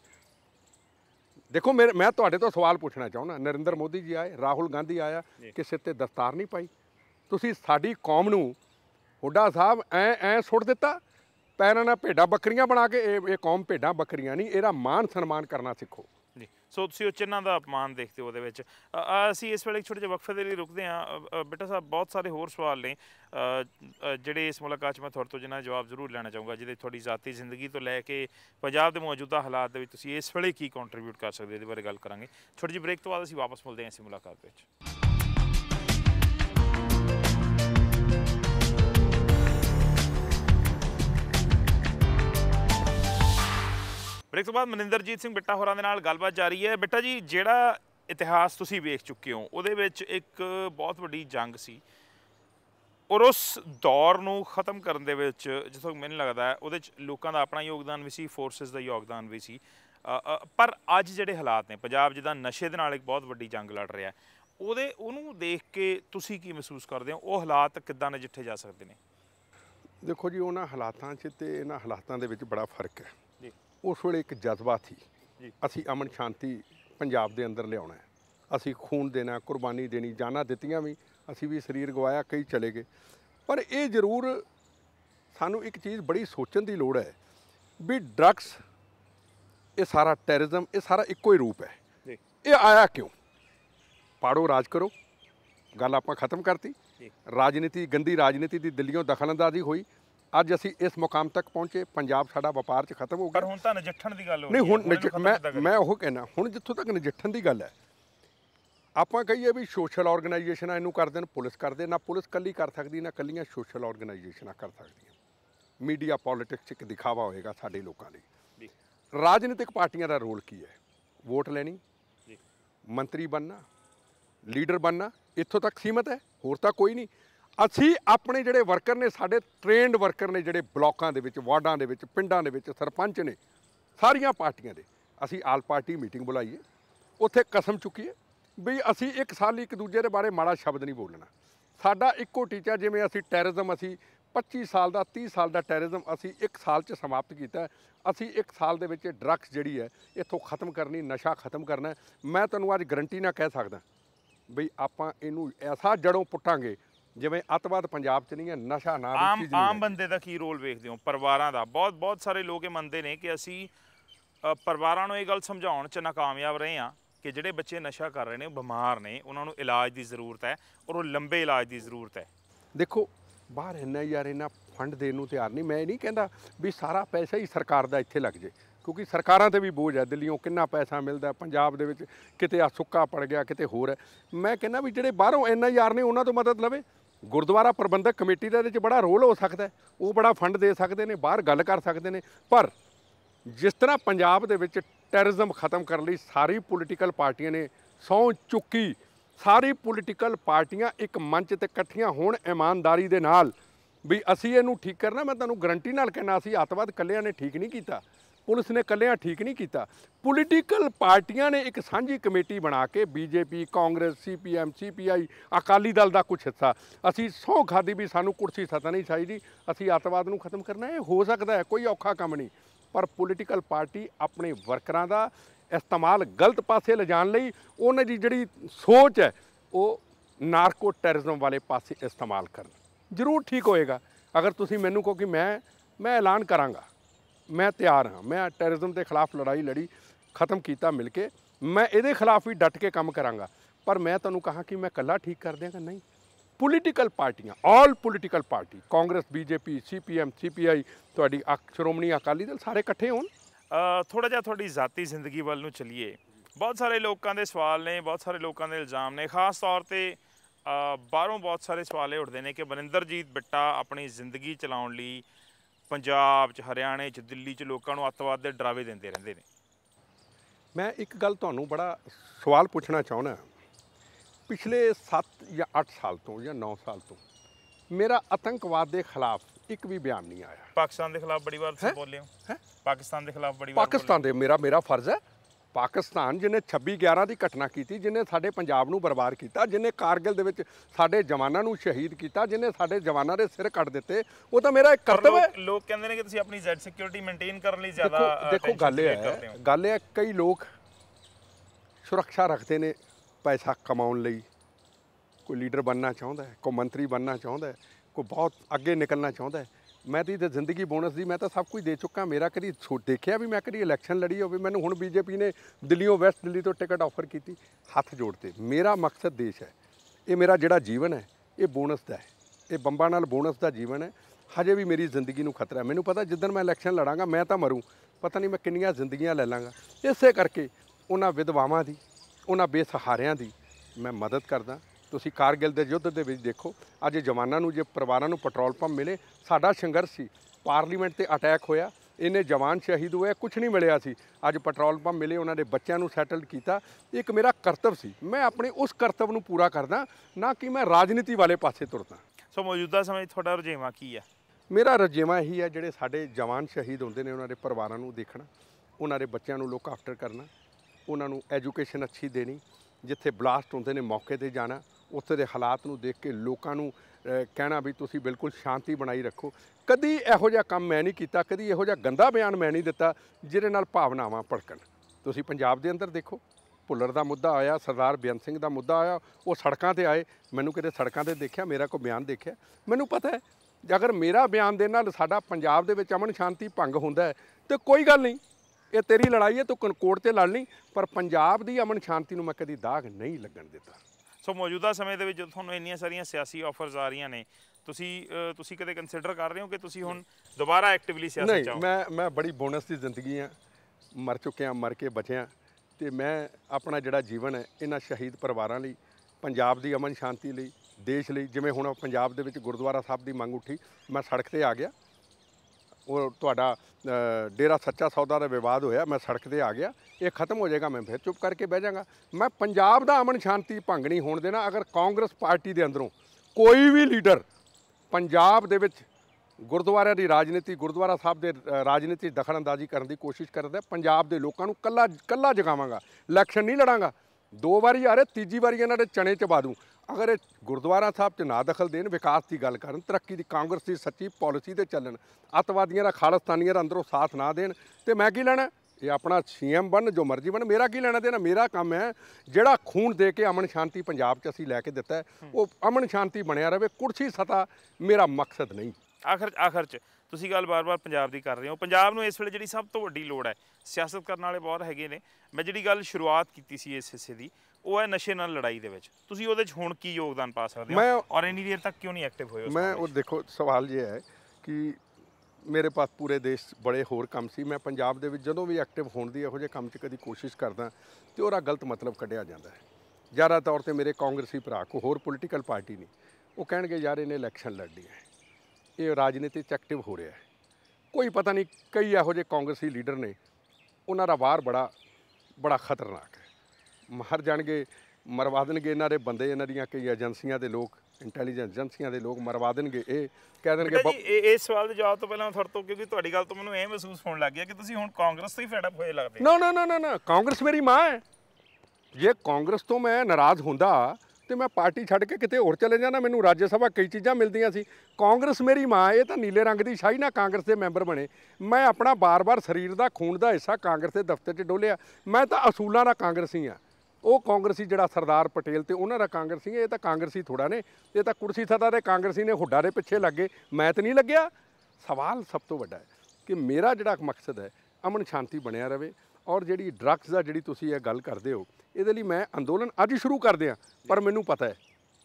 ਦੇਖੋ ਮੇਰੇ ਮੈਂ ਤੁਹਾਡੇ ਤੋਂ ਸਵਾਲ ਪੁੱਛਣਾ ਚਾਹੁੰਦਾ ਨਰਿੰਦਰ ਮੋਦੀ ਜੀ ਆਏ ਰਾਹੁਲ ਗਾਂਧੀ ਆਇਆ ਜੀ। ਕਿਸੇ ਤੇ ਦਸਤਾਰ ਨਹੀਂ ਪਾਈ? ਤੁਸੀਂ ਸਾਡੀ ਕੌਮ ਨੂੰ ਹੁੱਡਾ ਸਾਹਿਬ ਐ ਐ ਸੁੱਟ ਦਿੱਤਾ? ਤਾਂ ਇਹਨਾਂ ਨਾਲ ਭੇਡਾਂ ਬੱਕਰੀਆਂ ਬਣਾ ਕੇ, ਇਹ ਇਹ ਕੌਮ ਭੇਡਾਂ ਬੱਕਰੀਆਂ ਨਹੀਂ, ਇਹਦਾ ਮਾਨ ਸਨਮਾਨ ਕਰਨਾ ਸਿੱਖੋ। ਜੀ, ਸੋ ਤੁਸੀਂ ਉਹ ਚਿੰਨਾਂ ਦਾ ਅਪਮਾਨ ਦੇਖਦੇ ਹੋ ਉਹਦੇ ਵਿੱਚ। ਅਸੀਂ ਇਸ ਵੇਲੇ ਇੱਕ ਛੋਟੇ ਜਿਹੇ ਵਕਫੇ ਦੇ ਲਈ ਰੁਕਦੇ ਹਾਂ। ਬੇਟਾ ਸਾਹਿਬ, ਬਹੁਤ ਸਾਰੇ ਹੋਰ ਸਵਾਲ ਨੇ। ਜਿਹੜੇ ਇਸ ਮੁਲਾਕਾਤ 'ਚ ਮੈਂ ਤੁਹਾਡੇ ਤੋਂ ਜਿਨ੍ਹਾਂ ਦਾ ਜਵਾਬ ਜ਼ਰੂਰ ਲੈਣਾ ਚਾਹੂੰਗਾ, ਜਿਹਦੇ ਤੁਹਾਡੀ ਜ਼ਾਤੀ ਜ਼ਿੰਦਗੀ ਤੋਂ ਲੈ ਕੇ ਪੰਜਾਬ ਦੇ ਮੌਜੂਦਾ ਹਾਲਾਤ ਦੇ ਵਿੱਚ ਤੁਸੀਂ ਇਸ ਵੇਲੇ ਕੀ ਕੰਟਰੀਬਿਊਟ ਕਰ ਸਕਦੇ ਹੋ, ਇਹਦੇ ਬਾਰੇ ਗੱਲ ਕਰਾਂਗੇ। ਛੋਟੀ ਜਿਹੀ ਬ੍ਰੇਕ ਤੋਂ ਬਾਅਦ ਅਸੀਂ ਵਾਪਸ ਮਿਲਦੇ ਹਾਂ ਇਸ ਮੁਲਾਕਾਤ ਵਿੱਚ। ਬ੍ਰੇਕ ਤੋਂ ਬਾਅਦ ਮਨਿੰਦਰਜੀਤ ਸਿੰਘ ਬਿੱਟਾ ਹੋਰਾਂ ਦੇ ਨਾਲ ਗੱਲਬਾਤ ਜਾਰੀ ਹੈ। ਬਿੱਟਾ ਜੀ, ਜਿਹੜਾ ਇਤਿਹਾਸ ਤੁਸੀਂ ਵੇਖ ਚੁੱਕੇ ਹੋ, ਉਹਦੇ ਵਿੱਚ ਇੱਕ ਬਹੁਤ ਵੱਡੀ ਜੰਗ ਸੀ। ਔਰ ਉਸ ਦੌਰ ਨੂੰ ਖਤਮ ਕਰਨ ਦੇ ਵਿੱਚ ਜਿੱਥੋਂ ਮੈਨੂੰ ਲੱਗਦਾ ਉਹਦੇ ਚ ਲੋਕਾਂ ਦਾ ਆਪਣਾ ਯੋਗਦਾਨ ਵੀ ਸੀ ਫੋਰਸਸ ਦਾ ਯੋਗਦਾਨ ਵੀ ਸੀ। ਪਰ ਅੱਜ ਜਿਹੜੇ ਹਾਲਾਤ ਨੇ, ਪੰਜਾਬ ਜਿੱਦਾਂ ਨਸ਼ੇ ਦੇ ਨਾਲ ਇੱਕ ਬਹੁਤ ਵੱਡੀ ਜੰਗ ਲੜ ਰਿਹਾ ਉਹਦੇ, ਉਹਨੂੰ ਦੇਖ ਕੇ ਤੁਸੀਂ ਕੀ ਮਹਿਸੂਸ ਕਰਦੇ ਹੋ? ਉਹ ਹਾਲਾਤ ਕਿੱਦਾਂ ਨਜਿੱਠੇ ਜਾ ਸਕਦੇ ਨੇ? ਦੇਖੋ ਜੀ, ਉਹਨਾਂ ਹਾਲਾਤਾਂ 'ਚ ਤੇ ਇਹਨਾਂ ਹਾਲਾਤਾਂ ਦੇ ਵਿੱਚ ਬੜਾ ਫ਼ਰਕ ਹੈ। ਉਸ ਵੇਲੇ ਇੱਕ ਜਜ਼ਬਾ ਸੀ। ਅਸੀਂ ਅਮਨ ਸ਼ਾਂਤੀ ਪੰਜਾਬ ਦੇ ਅੰਦਰ ਲਿਆਉਣਾ ਹੈ। ਅਸੀਂ ਖੂਨ ਦੇਣਾ ਕੁਰਬਾਨੀ ਦੇਣੀ ਜਾਨਾਂ ਦਿੱਤੀਆਂ ਵੀ ਅਸੀਂ ਵੀ ਸਰੀਰ ਗਵਾਇਆ ਕਈ ਚਲੇ ਗਏ। ਪਰ ਇਹ ਜ਼ਰੂਰ ਸਾਨੂੰ ਇੱਕ ਚੀਜ਼ ਬੜੀ ਸੋਚਣ ਦੀ ਲੋੜ ਹੈ ਵੀ ਡਰੱਗਸ ਇਹ ਸਾਰਾ ਟੈਰਰਿਜ਼ਮ ਇਹ ਸਾਰਾ ਇੱਕੋ ਹੀ ਰੂਪ ਹੈ। ਇਹ ਆਇਆ ਕਿਉਂ? ਪਾੜੋ ਰਾਜ ਕਰੋ। ਗੱਲ ਆਪਾਂ ਖਤਮ ਕਰਤੀ। ਰਾਜਨੀਤੀ ਗੰਦੀ ਰਾਜਨੀਤੀ ਦੀ ਦਿੱਲੀੋਂ ਦਖਲਅੰਦਾਜ਼ੀ ਹੋਈ। ਅੱਜ ਅਸੀਂ ਇਸ ਮੁਕਾਮ ਤੱਕ ਪਹੁੰਚੇ ਪੰਜਾਬ ਸਾਡਾ ਵਪਾਰ 'ਚ ਖਤਮ ਹੋ ਪਰ ਗਿਆ। ਹੁਣ ਤਾਂ ਨਜਿੱਠਣ ਦੀ ਗੱਲ ਹੋ ਨਹੀਂ ਰਹੀ ਹੈ, ਹੁਣ ਮੈਂ? ਮੈਂ ਉਹ ਕਹਿਣਾ ਹੁਣ ਜਿੱਥੋਂ ਤੱਕ ਨਜਿੱਠਣ ਦੀ ਗੱਲ ਹੈ ਆਪਾਂ ਕਹੀਏ ਵੀ ਸੋਸ਼ਲ ਆਰਗੇਨਾਈਜੇਸ਼ਨਾਂ ਇਹਨੂੰ ਕਰਦੇ ਨੇ ਪੁਲਿਸ ਕਰਦੇ ਨਾ ਪੁਲਿਸ ਕੱਲੀ ਕਰ ਸਕਦੀ ਨਾ ਕੱਲੀਆਂ ਸੋਸ਼ਲ ਆਰਗੇਨਾਈਜੇਸ਼ਨਾਂ ਕਰ ਸਕਦੀਆਂ। ਮੀਡੀਆ ਪੋਲਿਟਿਕਸ 'ਚ ਇੱਕ ਦਿਖਾਵਾ ਹੋਏਗਾ ਸਾਡੇ ਲੋਕਾਂ ਲਈ। ਰਾਜਨੀਤਿਕ ਪਾਰਟੀਆਂ ਦਾ ਰੋਲ ਕੀ ਹੈ? ਵੋਟ ਲੈਣੀ ਮੰਤਰੀ ਬਣਨਾ ਲੀਡਰ ਬਣਨਾ ਇੱਥੋਂ ਤੱਕ ਸੀਮਤ ਹੈ? ਹੋਰ ਤਾਂ ਕੋਈ ਨਹੀਂ। ਅਸੀਂ ਆਪਣੇ ਜਿਹੜੇ ਵਰਕਰ ਨੇ, ਸਾਡੇ ਟ੍ਰੇਨਡ ਵਰਕਰ ਨੇ ਜਿਹੜੇ ਬਲਾਕਾਂ ਦੇ ਵਿੱਚ, ਵਾਰਡਾਂ ਦੇ ਵਿੱਚ, ਪਿੰਡਾਂ ਦੇ ਵਿੱਚ ਸਰਪੰਚ ਨੇ, ਸਾਰੀਆਂ ਪਾਰਟੀਆਂ ਦੇ। ਅਸੀਂ ਆਲ ਪਾਰਟੀ ਮੀਟਿੰਗ ਬੁਲਾਈਏ ਉੱਥੇ ਕਸਮ ਚੁੱਕੀਏ ਵੀ ਅਸੀਂ ਇੱਕ ਸਾਲ ਲਈ ਇੱਕ ਦੂਜੇ ਦੇ ਬਾਰੇ ਮਾੜਾ ਸ਼ਬਦ ਨਹੀਂ ਬੋਲਣਾ। ਸਾਡਾ ਇੱਕੋ ਟੀਚਾ ਜਿਵੇਂ ਅਸੀਂ ਟੈਰਰਿਜ਼ਮ ਅਸੀਂ 25 ਸਾਲ ਦਾ 30 ਸਾਲ ਦਾ ਟੈਰਰਿਜ਼ਮ ਅਸੀਂ ਇੱਕ ਸਾਲ 'ਚ ਸਮਾਪਤ ਕੀਤਾ ਅਸੀਂ ਇੱਕ ਸਾਲ ਦੇ ਵਿੱਚ ਡਰੱਗਸ ਜਿਹੜੀ ਹੈ, ਇੱਥੋਂ ਖਤਮ ਕਰਨੀ, ਨਸ਼ਾ ਖਤਮ ਕਰਨਾ ਮੈਂ ਤੁਹਾਨੂੰ ਅੱਜ ਗਰੰਟੀ ਨਾਲ ਕਹਿ ਸਕਦਾ ਬਈ ਆਪਾਂ ਇਹਨੂੰ ਐਸਾ ਜੜੋਂ ਪੁੱਟਾਂਗੇ ਜਿਵੇਂ ਅੱਤਵਾਦ ਪੰਜਾਬ 'ਚ ਨਹੀਂ ਹੈ ਨਸ਼ਾ ਨਾ ਆਮ ਆਮ। ਬੰਦੇ ਦਾ ਕੀ ਰੋਲ ਵੇਖਦੇ ਹੋ ਪਰਿਵਾਰਾਂ ਦਾ? ਬਹੁਤ ਬਹੁਤ ਸਾਰੇ ਲੋਕ ਇਹ ਮੰਨਦੇ ਨੇ ਕਿ ਅਸੀਂ ਪਰਿਵਾਰਾਂ ਨੂੰ ਇਹ ਗੱਲ ਸਮਝਾਉਣ 'ਚ ਨਾਕਾਮਯਾਬ ਰਹੇ ਹਾਂ ਕਿ ਜਿਹੜੇ ਬੱਚੇ ਨਸ਼ਾ ਕਰ ਰਹੇ ਨੇ ਉਹ ਬਿਮਾਰ ਨੇ ਉਹਨਾਂ ਨੂੰ ਇਲਾਜ ਦੀ ਜ਼ਰੂਰਤ ਹੈ ਔਰ ਉਹ ਲੰਬੇ ਇਲਾਜ ਦੀ ਜ਼ਰੂਰਤ ਹੈ। ਦੇਖੋ ਬਾਹਰ ਇੰਨਾ ਯਾਰ ਇੰਨਾ ਫੰਡ ਦੇਣ ਨੂੰ ਤਿਆਰ ਨਹੀਂ ਮੈਂ ਇਹ ਨਹੀਂ ਕਹਿੰਦਾ ਵੀ ਸਾਰਾ ਪੈਸਾ ਹੀ ਸਰਕਾਰ ਦਾ ਇੱਥੇ ਲੱਗ ਜੇ ਕਿਉਂਕਿ ਸਰਕਾਰਾਂ ਤੇ ਵੀ ਬੋਝ ਹੈ ਦਿੱਲੀੋਂ ਕਿੰਨਾ ਪੈਸਾ ਮਿਲਦਾ ਪੰਜਾਬ ਦੇ ਵਿੱਚ ਕਿਤੇ ਆ ਸੁੱਕਾ ਪੜ ਗਿਆ ਕਿਤੇ ਹੋਰ ਹੈ। ਮੈਂ ਕਹਿੰਦਾ ਵੀ ਜਿਹੜੇ ਬਾਹਰੋਂ ਯਾਰ ਨੇ ਉਹਨਾਂ ਤੋਂ ਮਦਦ ਲਵੇ। ਗੁਰਦੁਆਰਾ ਪ੍ਰਬੰਧਕ ਕਮੇਟੀ ਦਾ ਇਹਦੇ 'ਚ ਬੜਾ ਰੋਲ ਹੋ ਸਕਦਾ ਉਹ ਬੜਾ ਫੰਡ ਦੇ ਸਕਦੇ ਨੇ, ਬਾਹਰ ਗੱਲ ਕਰ ਸਕਦੇ ਨੇ। ਪਰ ਜਿਸ ਤਰ੍ਹਾਂ ਪੰਜਾਬ ਦੇ ਵਿੱਚ ਟੈਰਰਿਜ਼ਮ ਖਤਮ ਕਰਨ ਲਈ ਸਾਰੀ ਪੋਲੀਟੀਕਲ ਪਾਰਟੀਆਂ ਨੇ ਸਹੁੰ ਚੁੱਕੀ, ਸਾਰੀ ਪੋਲੀਟੀਕਲ ਪਾਰਟੀਆਂ ਇੱਕ ਮੰਚ ਤੇ ਇਕੱਠੀਆਂ ਹੋਣ ਇਮਾਨਦਾਰੀ ਦੇ ਨਾਲ, ਵੀ ਅਸੀਂ ਇਹਨੂੰ ਠੀਕ ਕਰਨਾ, ਮੈਂ ਤੁਹਾਨੂੰ ਗਰੰਟੀ ਨਾਲ ਕਹਿਣਾ ਅਸੀਂ ਅੱਤਵਾਦ ਇਕੱਲਿਆਂ ਨੇ ਠੀਕ ਨਹੀਂ ਕੀਤਾ। ਪੁਲਿਸ ਨੇ ਇਕੱਲਿਆਂ ਠੀਕ ਨਹੀਂ ਕੀਤਾ। ਪੋਲੀਟੀਕਲ ਪਾਰਟੀਆਂ ਨੇ ਇੱਕ ਸਾਂਝੀ ਕਮੇਟੀ ਬਣਾ ਕੇ BJP, Congress, CPM, CPI, Akali Dal ਦਾ ਕੁਝ ਹਿੱਸਾ। ਅਸੀਂ ਸਹੁੰ ਖਾਦੀ ਵੀ ਸਾਨੂੰ ਕੁਰਸੀ ਸਤਾ ਨਹੀਂ ਚਾਹੀਦੀ। ਅਸੀਂ ਅੱਤਵਾਦ ਨੂੰ ਖਤਮ ਕਰਨਾ ਇਹ ਹੋ ਸਕਦਾ ਹੈ, ਕੋਈ ਔਖਾ ਕੰਮ ਨਹੀਂ। ਪਰ ਪੋਲੀਟੀਕਲ ਪਾਰਟੀ ਆਪਣੇ ਵਰਕਰਾਂ ਦਾ ਇਸਤੇਮਾਲ ਗਲਤ ਪਾਸੇ ਲਿਜਾਣ ਲਈ ਉਹਨਾਂ ਦੀ ਜਿਹੜੀ ਸੋਚ ਹੈ, ਉਹ ਨਾਰਕੋ ਟੈਰਰਿਜ਼ਮ ਵਾਲੇ ਪਾਸੇ ਇਸਤੇਮਾਲ ਕਰਨ। ਜ਼ਰੂਰ ਠੀਕ ਹੋਏਗਾ। ਅਗਰ ਤੁਸੀਂ ਮੈਨੂੰ ਕਹੋ ਕਿ ਮੈਂ ਮੈਂ ਐਲਾਨ ਕਰਾਂਗਾ। ਮੈਂ ਤਿਆਰ ਹਾਂ। ਮੈਂ ਟੈਰਰਿਜ਼ਮ ਦੇ ਖਿਲਾਫ ਲੜਾਈ ਲੜੀ, ਖਤਮ ਕੀਤਾ ਮਿਲ ਕੇ। ਮੈਂ ਇਹਦੇ ਖਿਲਾਫ ਵੀ ਡਟ ਕੇ ਕੰਮ ਕਰਾਂਗਾ। ਪਰ ਮੈਂ ਤੁਹਾਨੂੰ ਕਹਾ ਕਿ ਮੈਂ ਇਕੱਲਾ ਠੀਕ ਕਰ ਦਿਆਂਗਾ? ਨਹੀਂ। ਪੋਲੀਟੀਕਲ ਪਾਰਟੀਆਂ all political party Congress BJP CPM CPI ਤੁਹਾਡੀ ਅਕ- ਸ਼੍ਰੋਮਣੀ ਅਕਾਲੀ ਦਲ ਸਾਰੇ ਇਕੱਠੇ ਹੋਣ? ਥੋੜਾ ਜਿਹਾ ਤੁਹਾਡੀ ਜ਼ਾਤੀ ਜ਼ਿੰਦਗੀ ਵੱਲ ਨੂੰ ਚੱਲੀਏ। ਬਹੁਤ ਸਾਰੇ ਲੋਕਾਂ ਦੇ ਸਵਾਲ ਨੇ, ਬਹੁਤ ਸਾਰੇ ਲੋਕਾਂ ਦੇ ਇਲਜ਼ਾਮ ਨੇ। ਖਾਸ ਤੌਰ ਤੇ ਬਾਹਰੋਂ ਬਹੁਤ ਸਾਰੇ ਸਵਾਲ ਇਹ ਉੱਠਦੇ ਨੇ ਕਿ ਬਰਿੰਦਰਜੀਤ ਬਿੱਟਾ ਆਪਣੀ ਜ਼ਿੰਦਗੀ ਚਲਾਉਣ ਲਈ ਪੰਜਾਬ 'ਚ ਹਰਿਆਣੇ 'ਚ ਦਿੱਲੀ 'ਚ ਲੋਕਾਂ ਨੂੰ ਅੱਤਵਾਦ ਦੇ ਡਰਾਵੇ ਦਿੰਦੇ ਰਹਿੰਦੇ ਨੇ ਮੈਂ ਇੱਕ ਗੱਲ ਤੁਹਾਨੂੰ ਬੜਾ ਸਵਾਲ ਪੁੱਛਣਾ ਚਾਹੁੰਦਾ ਪਿਛਲੇ 7 ਜਾਂ 8 ਸਾਲ ਤੋਂ ਜਾਂ 9 ਸਾਲ ਤੋਂ ਮੇਰਾ ਆਤੰਕਵਾਦ ਦੇ ਖਿਲਾਫ ਇੱਕ ਵੀ ਬਿਆਨ ਨਹੀਂ ਆਇਆ ਪਾਕਿਸਤਾਨ ਦੇ ਖਿਲਾਫ ਬੜੀ ਵਾਰ ਤੁਸੀਂ? ਬੋਲੇ ਹੋ ਹੈਂ? ਪਾਕਿਸਤਾਨ ਦੇ ਖਿਲਾਫ ਬੜੀ ਵਾਰ। ਪਾਕਿਸਤਾਨ ਦੇ ਮੇਰਾ ਮੇਰਾ ਫਰਜ਼ ਹੈ ਪਾਕਿਸਤਾਨ ਜਿਹਨੇ 26 11 ਦੀ ਘਟਨਾ ਕੀਤੀ ਜਿਹਨੇ ਸਾਡੇ ਪੰਜਾਬ ਨੂੰ ਬਰਬਾਦ ਕੀਤਾ ਜਿਹਨੇ ਕਾਰਗਿਲ ਦੇ ਵਿੱਚ ਸਾਡੇ ਜਵਾਨਾਂ ਨੂੰ ਸ਼ਹੀਦ ਕੀਤਾ ਜਿਹਨੇ ਸਾਡੇ ਜਵਾਨਾਂ ਦੇ ਸਿਰ ਕੱਟ ਦਿੱਤੇ ਉਹ ਤਾਂ ਮੇਰਾ ਇੱਕ ਕਰਤੱਵ ਹੈ। ਲੋਕ ਕਹਿੰਦੇ ਨੇ ਕਿ ਤੁਸੀਂ ਆਪਣੀ ਜ਼ੈਡ ਸਿਕਿਉਰਿਟੀ ਮੇਨਟੇਨ ਕਰਨ ਲਈ ਜ਼ਿਆਦਾ ਦੇਖੋ ਗੱਲ ਇਹ ਹੈ। ਗੱਲ ਇਹ ਹੈ ਕਈ ਲੋਕ ਸੁਰੱਖਿਆ ਰੱਖਦੇ ਨੇ ਪੈਸਾ ਕਮਾਉਣ ਲਈ। ਕੋਈ ਲੀਡਰ ਬਣਨਾ ਚਾਹੁੰਦਾ ਹੈ ਕੋਈ ਮੰਤਰੀ ਬਣਨਾ ਚਾਹੁੰਦਾ ਹੈ ਕੋਈ ਬਹੁਤ ਅੱਗੇ ਨਿਕਲਣਾ ਚਾਹੁੰਦਾ ਹੈ। ਮੈਂ ਤਾਂ ਜ਼ਿੰਦਗੀ ਬੋਨਸ ਦੀ ਮੈਂ ਤਾਂ ਸਭ ਕੁਝ ਦੇ ਚੁੱਕਾ। ਮੇਰਾ ਕਦੀ ਛੋ, ਦੇਖਿਆ ਵੀ ਮੈਂ ਕਦੀ ਇਲੈਕਸ਼ਨ ਲੜੀ ਹੋਵੇ। ਮੈਨੂੰ ਹੁਣ ਬੀਜੇਪੀ ਨੇ ਦਿੱਲੀੋਂ ਵੈਸਟ ਦਿੱਲੀ ਤੋਂ ਟਿਕਟ ਆਫਰ ਕੀਤੀ, ਹੱਥ ਜੋੜਤੇ ਮੇਰਾ ਮਕਸਦ ਦੇਸ਼ ਹੈ। ਇਹ ਮੇਰਾ ਜਿਹੜਾ ਜੀਵਨ ਹੈ, ਇਹ ਬੋਨਸ ਦਾ ਹੈ। ਇਹ ਬੰਬਾਂ ਨਾਲ ਬੋਨਸ ਦਾ ਜੀਵਨ ਹੈ। ਹਜੇ ਵੀ ਮੇਰੀ ਜ਼ਿੰਦਗੀ ਨੂੰ ਖਤਰਾ ਹੈ। ਮੈਨੂੰ ਪਤਾ ਜਿੱਦਣ ਮੈਂ ਇਲੈਕਸ਼ਨ ਲੜਾਂਗਾ, ਮੈਂ ਤਾਂ ਮਰੂੰ। ਪਤਾ ਨਹੀਂ ਮੈਂ ਕਿੰਨੀਆਂ ਜ਼ਿੰਦਗੀਆਂ ਲੈ ਲਾਂਗਾ। ਇਸੇ ਕਰਕੇ ਉਹਨਾਂ ਵਿਧਵਾਵਾਂ ਦੀ, ਉਹਨਾਂ ਬੇਸਹਾਰਿਆਂ ਦੀ ਮੈਂ ਮਦਦ ਕਰਦਾ। ਤੁਸੀਂ ਕਾਰਗਿਲ ਦੇ ਯੁੱਧ ਦੇ ਵਿੱਚ ਦੇਖੋ ਅੱਜ ਜਵਾਨਾਂ ਨੂੰ ਜੇ ਪਰਿਵਾਰਾਂ ਨੂੰ ਪੈਟਰੋਲ ਪੰਪ ਮਿਲੇ ਸਾਡਾ ਸੰਘਰਸ਼ ਸੀ। ਪਾਰਲੀਮੈਂਟ ਤੇ ਅਟੈਕ ਹੋਇਆ ਇਹਨੇ ਜਵਾਨ ਸ਼ਹੀਦ ਹੋਏ ਕੁਝ ਨਹੀਂ ਮਿਲਿਆ ਸੀ। ਅੱਜ ਪੈਟਰੋਲ ਪੰਪ ਮਿਲੇ ਉਹਨਾਂ ਦੇ ਬੱਚਿਆਂ ਨੂੰ ਸੈਟਲ ਕੀਤਾ। ਇੱਕ ਮੇਰਾ ਕਰਤੱਵ ਸੀ ਮੈਂ ਆਪਣੇ ਉਸ ਕਰਤੱਵ ਨੂੰ ਪੂਰਾ ਕਰਦਾ ਨਾ ਕਿ ਮੈਂ ਰਾਜਨੀਤੀ ਵਾਲੇ ਪਾਸੇ ਤੁਰਦਾ। ਸੋ ਮੌਜੂਦਾ ਸਮੇਂ ਤੁਹਾਡਾ ਰੁਝੇਵਾਂ ਕੀ ਹੈ? ਮੇਰਾ ਰਜੇਵਾ ਇਹੀ ਹੈ ਜਿਹੜੇ ਸਾਡੇ ਜਵਾਨ ਸ਼ਹੀਦ ਹੁੰਦੇ ਨੇ ਉਹਨਾਂ ਦੇ ਪਰਿਵਾਰਾਂ ਨੂੰ ਦੇਖਣਾ ਉਹਨਾਂ ਦੇ ਬੱਚਿਆਂ ਨੂੰ ਲੁੱਕ ਆਫਟਰ ਕਰਨਾ ਉਹਨਾਂ ਨੂੰ ਐਜੂਕੇਸ਼ਨ ਅੱਛੀ ਦੇਣੀ ਜਿੱਥੇ ਬਲਾਸਟ ਹੁੰਦੇ ਨੇ ਮੌਕੇ ਤੇ ਜਾਣਾ ਉੱਥੇ ਦੇ ਹਾਲਾਤ ਨੂੰ ਦੇਖ ਕੇ ਲੋਕਾਂ ਨੂੰ ਕਹਿਣਾ ਵੀ ਤੁਸੀਂ ਬਿਲਕੁਲ ਸ਼ਾਂਤੀ ਬਣਾਈ ਰੱਖੋ। ਕਦੀ ਇਹੋ ਜਿਹਾ ਕੰਮ ਮੈਂ ਨਹੀਂ ਕੀਤਾ, ਕਦੀ ਇਹੋ ਜਿਹਾ ਗੰਦਾ ਬਿਆਨ ਮੈਂ ਨਹੀਂ ਦਿੱਤਾ ਜਿਹਦੇ ਨਾਲ ਭਾਵਨਾਵਾਂ ਭੜਕਣ। ਤੁਸੀਂ ਪੰਜਾਬ ਦੇ ਅੰਦਰ ਦੇਖੋ, ਭੁੱਲਰ ਦਾ ਮੁੱਦਾ ਆਇਆ, ਸਰਦਾਰ ਬੇਅੰਤ ਸਿੰਘ ਦਾ ਮੁੱਦਾ ਆਇਆ, ਉਹ ਸੜਕਾਂ ਤੇ ਆਏ, ਮੈਨੂੰ ਕਿਤੇ ਸੜਕਾਂ ਤੇ ਦੇਖਿਆ, ਮੇਰਾ ਕੋਈ ਬਿਆਨ ਦੇਖਿਆ। ਮੈਨੂੰ ਪਤਾ ਹੈ, ਜੇ ਅਗਰ ਮੇਰਾ ਬਿਆਨ ਦੇ ਨਾਲ ਸਾਡਾ ਪੰਜਾਬ ਦੇ ਵਿੱਚ ਅਮਨ ਸ਼ਾਂਤੀ ਭੰਗ ਹੁੰਦਾ ਹੈ, ਤੇ ਕੋਈ ਗੱਲ ਨਹੀਂ। ਇਹ ਤੇਰੀ ਲੜਾਈ ਹੈ, ਤੂੰ ਕਨਕੋੜ ਤੇ ਲੜ ਲਈ, ਪਰ ਪੰਜਾਬ ਦੀ ਅਮਨ ਸ਼ਾਂਤੀ ਨੂੰ ਮੈਂ ਕਦੀ ਦਾਗ ਨਹੀਂ ਲੱਗਣ ਦਿੱਤਾ। ਸੋ ਮੌਜੂਦਾ ਸਮੇਂ ਦੇ ਵਿੱਚ ਜਦੋਂ ਤੁਹਾਨੂੰ ਇੰਨੀਆਂ ਸਾਰੀਆਂ ਸਿਆਸੀ ਆਫਰਸ ਆ ਰਹੀਆਂ ਨੇ। ਤੁਸੀਂ ਤੁਸੀਂ ਕਦੇ ਕੰਸੀਡਰ ਕਰ ਰਹੇ ਹੋ ਕਿ ਤੁਸੀਂ ਹੁਣ ਦੁਬਾਰਾ ਐਕਟਿਵਲੀ ਸਿਆਸਤ ਨਹੀਂ ਚਾਹੋ? ਮੈਂ ਮੈਂ ਬੜੀ ਬੋਨਸ ਦੀ ਜ਼ਿੰਦਗੀ ਆ। ਮਰ ਚੁੱਕਿਆ ਮਰ ਕੇ ਬਚਿਆ। ਤੇ ਮੈਂ ਆਪਣਾ ਜਿਹੜਾ ਜੀਵਨ ਹੈ ਇਹਨਾਂ ਸ਼ਹੀਦ ਪਰਿਵਾਰਾਂ ਲਈ ਪੰਜਾਬ ਦੀ ਅਮਨ ਸ਼ਾਂਤੀ ਲਈ ਦੇਸ਼ ਲਈ ਜਿਵੇਂ ਹੁਣ ਪੰਜਾਬ ਦੇ ਵਿੱਚ ਗੁਰਦੁਆਰਾ ਸਾਹਿਬ ਦੀ ਮੰਗ ਉੱਠੀ ਮੈਂ ਸੜਕ ਤੇ ਆ ਗਿਆ। ਉਹ ਤੁਹਾਡਾ ਡੇਰਾ ਸੱਚਾ ਸੌਦਾ ਦਾ ਵਿਵਾਦ ਹੋਇਆ, ਮੈਂ ਸੜਕ ਤੇ ਆ ਗਿਆ। ਇਹ ਖਤਮ ਹੋ ਜਾਏਗਾ, ਮੈਂ ਫਿਰ ਚੁੱਪ ਕਰਕੇ ਬਹਿ ਜਾਗਾ। ਮੈਂ ਪੰਜਾਬ ਦਾ ਅਮਨ ਸ਼ਾਂਤੀ ਭੰਗ ਨਹੀਂ ਹੋਣ ਦੇਣਾ, ਅਗਰ ਕਾਂਗਰਸ ਪਾਰਟੀ ਦੇ ਅੰਦਰੋਂ ਕੋਈ ਵੀ ਲੀਡਰ ਪੰਜਾਬ ਦੇ ਵਿੱਚ ਗੁਰਦੁਆਰਿਆਂ ਦੀ ਰਾਜਨੀਤੀ, ਗੁਰਦੁਆਰਾ ਸਾਹਿਬ ਦੇ ਰਾਜਨੀਤੀ ਦਖਲਅੰਦਾਜ਼ੀ ਕਰਨ ਦੀ ਕੋਸ਼ਿਸ਼ ਕਰਦਾ ਪੰਜਾਬ ਦੇ ਲੋਕਾਂ ਨੂੰ ਕੱਲਾ ਕੱਲਾ ਜਗਾਵਾਂਗਾ। ਇਲੈਕਸ਼ਨ ਨਹੀਂ ਲੜਾਂਗਾ। ਦੋ ਵਾਰੀ ਆ ਰਹੇ ਤੀਜੀ ਵਾਰੀ ਇਹਨਾਂ ਦੇ ਚਣੇ ਚਬਾ ਦੂੰ। ਅਗਰ ਇਹ ਗੁਰਦੁਆਰਾ ਸਾਹਿਬ 'ਚ ਨਾ ਦਖਲ ਦੇਣ ਵਿਕਾਸ ਦੀ ਗੱਲ ਕਰਨ ਤਰੱਕੀ ਦੀ ਕਾਂਗਰਸ ਦੀ ਸੱਚੀ ਪਾਲਿਸੀ ਤੇ ਚੱਲਣ ਅੱਤਵਾਦੀਆਂ ਦਾ ਖਾਲਿਸਤਾਨੀਆਂ ਦਾ ਅੰਦਰੋਂ ਸਾਥ ਨਾ ਦੇਣ ਤੇ ਮੈਂ ਕੀ ਲੈਣਾ? ਇਹ ਆਪਣਾ ਸੀਐਮ ਬਣ ਜੋ ਮਰਜ਼ੀ ਬਣ ਮੇਰਾ ਕੀ ਲੈਣਾ ਦੇਣਾ? ਮੇਰਾ ਕੰਮ ਹੈ ਜਿਹੜਾ ਖੂਨ ਦੇ ਕੇ ਅਮਨ ਸ਼ਾਂਤੀ ਪੰਜਾਬ 'ਚ ਅਸੀਂ ਲੈ ਕੇ ਦਿੱਤਾ ਉਹ ਅਮਨ ਸ਼ਾਂਤੀ ਬਣਿਆ ਰਵੇ ਕੁਰਸੀ ਸਤਾ ਮੇਰਾ ਮਕਸਦ ਨਹੀਂ। ਆਖਰ ਆਖਰ 'ਚ ਤੁਸੀਂ ਗੱਲ ਬਾਰ-ਬਾਰ ਪੰਜਾਬ ਦੀ ਕਰ ਰਹੇ ਹੋ। ਪੰਜਾਬ ਨੂੰ ਇਸ ਵੇਲੇ ਜਿਹੜੀ ਸਭ ਤੋਂ ਵੱਡੀ ਲੋੜ ਹੈ ਸਿਆਸਤ ਕਰਨ ਵਾਲੇ ਬਹੁਤ ਹੈਗੇ ਨੇ। ਮੈਂ ਜਿਹੜੀ ਗੱਲ ਸ਼ੁਰੂਆਤ ਕੀਤੀ ਸੀ ਇਸ ਹਿੱਸੇ ਦੀ ਉਹ ਹੈ ਨਸ਼ੇ ਨਾਲ ਲੜਾਈ ਦੇ ਵਿੱਚ। ਤੁਸੀਂ ਉਹਦੇ 'ਚ ਹੁਣ ਕੀ ਯੋਗਦਾਨ ਪਾ ਸਕਦੇ ਹੋ? ਔਰ ਇੰਨੀ ਦੇਰ ਤੱਕ ਕਿਉਂ ਨਹੀਂ ਐਕਟਿਵ ਹੋਏ ਮੈਂ ਉਹ? ਦੇਖੋ ਸਵਾਲ ਇਹ ਹੈ ਕਿ ਮੇਰੇ ਪਾਸ ਪੂਰੇ ਦੇਸ਼ ਬੜੇ ਹੋਰ ਕੰਮ ਸੀ। ਮੈਂ ਪੰਜਾਬ ਦੇ ਵਿੱਚ ਜਦੋਂ ਵੀ ਐਕਟਿਵ ਹੋਣ ਦੀ ਇਹੋ ਜਿਹੇ ਕੰਮ 'ਚ ਕਦੀ ਕੋਸ਼ਿਸ਼ ਕਰਦਾ ਤੇ ਉਹਦਾ ਗਲਤ ਮਤਲਬ ਕੱਢਿਆ ਜਾਂਦਾ ਹੈ। ਜ਼ਿਆਦਾ ਤੌਰ ਤੇ ਮੇਰੇ ਕਾਂਗਰਸੀ ਭਰਾ ਕੋ ਹੋਰ ਪੋਲੀਟੀਕਲ ਪਾਰਟੀ ਨਹੀਂ। ਉਹ ਕਹਿਣਗੇ ਯਾਰ ਇਹਨੇ ਇਲੈਕਸ਼ਨ ਲੜਨੀ ਹੈ। ਇਹ ਰਾਜਨੀਤੀ 'ਚ ਐਕਟਿਵ ਹੋ ਰਿਹਾ ਹੈ। ਕੋਈ ਪਤਾ ਨਹੀਂ ਕਈ ਇਹੋ ਜਿਹੇ ਕਾਂਗਰਸੀ ਲੀਡਰ ਨੇ ਉਹਨਾਂ ਦਾ ਵਾਰ ਬੜਾ ਬੜਾ ਖਤਰਨਾਕ ਹੈ। ਮਰ ਜਾਣਗੇ ਮਰਵਾ ਦੇਣਗੇ ਇਹਨਾਂ ਦੇ ਬੰਦੇ ਇਹਨਾਂ ਦੀਆਂ ਕਈ ਏਜੰਸੀਆਂ ਦੇ ਲੋਕ ਇੰਟੈਲੀਜੈਂਸ ਏਜੰਸੀਆਂ ਦੇ ਲੋਕ ਮਰਵਾ ਦੇਣਗੇ ਇਹ ਕਹਿ ਦੇਣਗੇ ਇਹ ਇਸ ਸਵਾਲ ਦੇ ਜਵਾਬ ਤੋਂ ਪਹਿਲਾਂ ਤੁਹਾਡੇ ਤੋਂ ਕਿਉਂਕਿ ਤੁਹਾਡੀ ਗੱਲ ਤੋਂ ਮੈਨੂੰ ਇਹ ਮਹਿਸੂਸ ਹੋਣ ਲੱਗ ਗਿਆ ਕਿ ਤੁਸੀਂ ਹੁਣ ਕਾਂਗਰਸ ਤੋਂ ਹੀ ਫੈਡ ਅਪ ਹੋਏ ਲੱਗਦੇ ਨਾ ਨਾ ਨਾ ਨਾ ਨਾ ਕਾਂਗਰਸ ਮੇਰੀ ਮਾਂ ਹੈ। ਜੇ ਕਾਂਗਰਸ ਤੋਂ ਮੈਂ ਨਾਰਾਜ਼ ਹੁੰਦਾ ਤੇ ਮੈਂ ਪਾਰਟੀ ਛੱਡ ਕੇ ਕਿਤੇ ਹੋਰ ਚਲੇ ਜਾਣਾ ਮੈਨੂੰ ਰਾਜ ਸਭਾ ਕਈ ਚੀਜ਼ਾਂ ਮਿਲਦੀਆਂ ਸੀ। ਕਾਂਗਰਸ ਮੇਰੀ ਮਾਂ ਹੈ, ਇਹ ਤਾਂ ਨੀਲੇ ਰੰਗ ਦੀ ਸ਼ਾਹੀ ਨਾਲ ਕਾਂਗਰਸ ਦੇ ਮੈਂਬਰ ਬਣੇ। ਮੈਂ ਆਪਣਾ ਬਾਰ-ਬਾਰ ਸਰੀਰ ਦਾ ਖੂਨ ਦਾ ਹਿੱਸਾ ਕਾਂਗਰਸ ਦੇ ਦਫ਼ਤਰ 'ਚ ਡੋਲਿਆ। ਮੈਂ ਤਾਂ ਅਸੂਲਾਂ ਦਾ ਕਾਂਗਰਸੀ ਆ ਉਹ ਕਾਂਗਰਸੀ ਜਿਹੜਾ ਸਰਦਾਰ ਪਟੇਲ ਤੇ ਉਹਨਾਂ ਦਾ ਕਾਂਗਰਸੀ ਇਹ ਤਾਂ ਕਾਂਗਰਸੀ ਥੋੜਾ ਨੇ, ਇਹ ਤਾਂ ਕੁਰਸੀ ਸਦਾ ਦੇ ਕਾਂਗਰਸੀ ਨੇ ਹੁੱਡਾ ਦੇ ਪਿੱਛੇ ਲੱਗੇ ਮੈਂ ਤਾਂ ਨਹੀਂ ਲੱਗਿਆ। ਸਵਾਲ ਸਭ ਤੋਂ ਵੱਡਾ ਹੈ ਕਿ ਮੇਰਾ ਜਿਹੜਾ ਮਕਸਦ ਹੈ, ਅਮਨ ਸ਼ਾਂਤੀ ਬਣਿਆ ਰਵੇ ਔਰ ਜਿਹੜੀ ਡਰੱਗਸ ਦਾ ਜਿਹੜੀ ਤੁਸੀਂ ਇਹ ਗੱਲ ਕਰਦੇ ਹੋ, ਇਹਦੇ ਲਈ ਮੈਂ ਅੰਦੋਲਨ ਅੱਜ ਸ਼ੁਰੂ ਕਰਦੇ ਆ ਪਰ ਮੈਨੂੰ ਪਤਾ ਹੈ,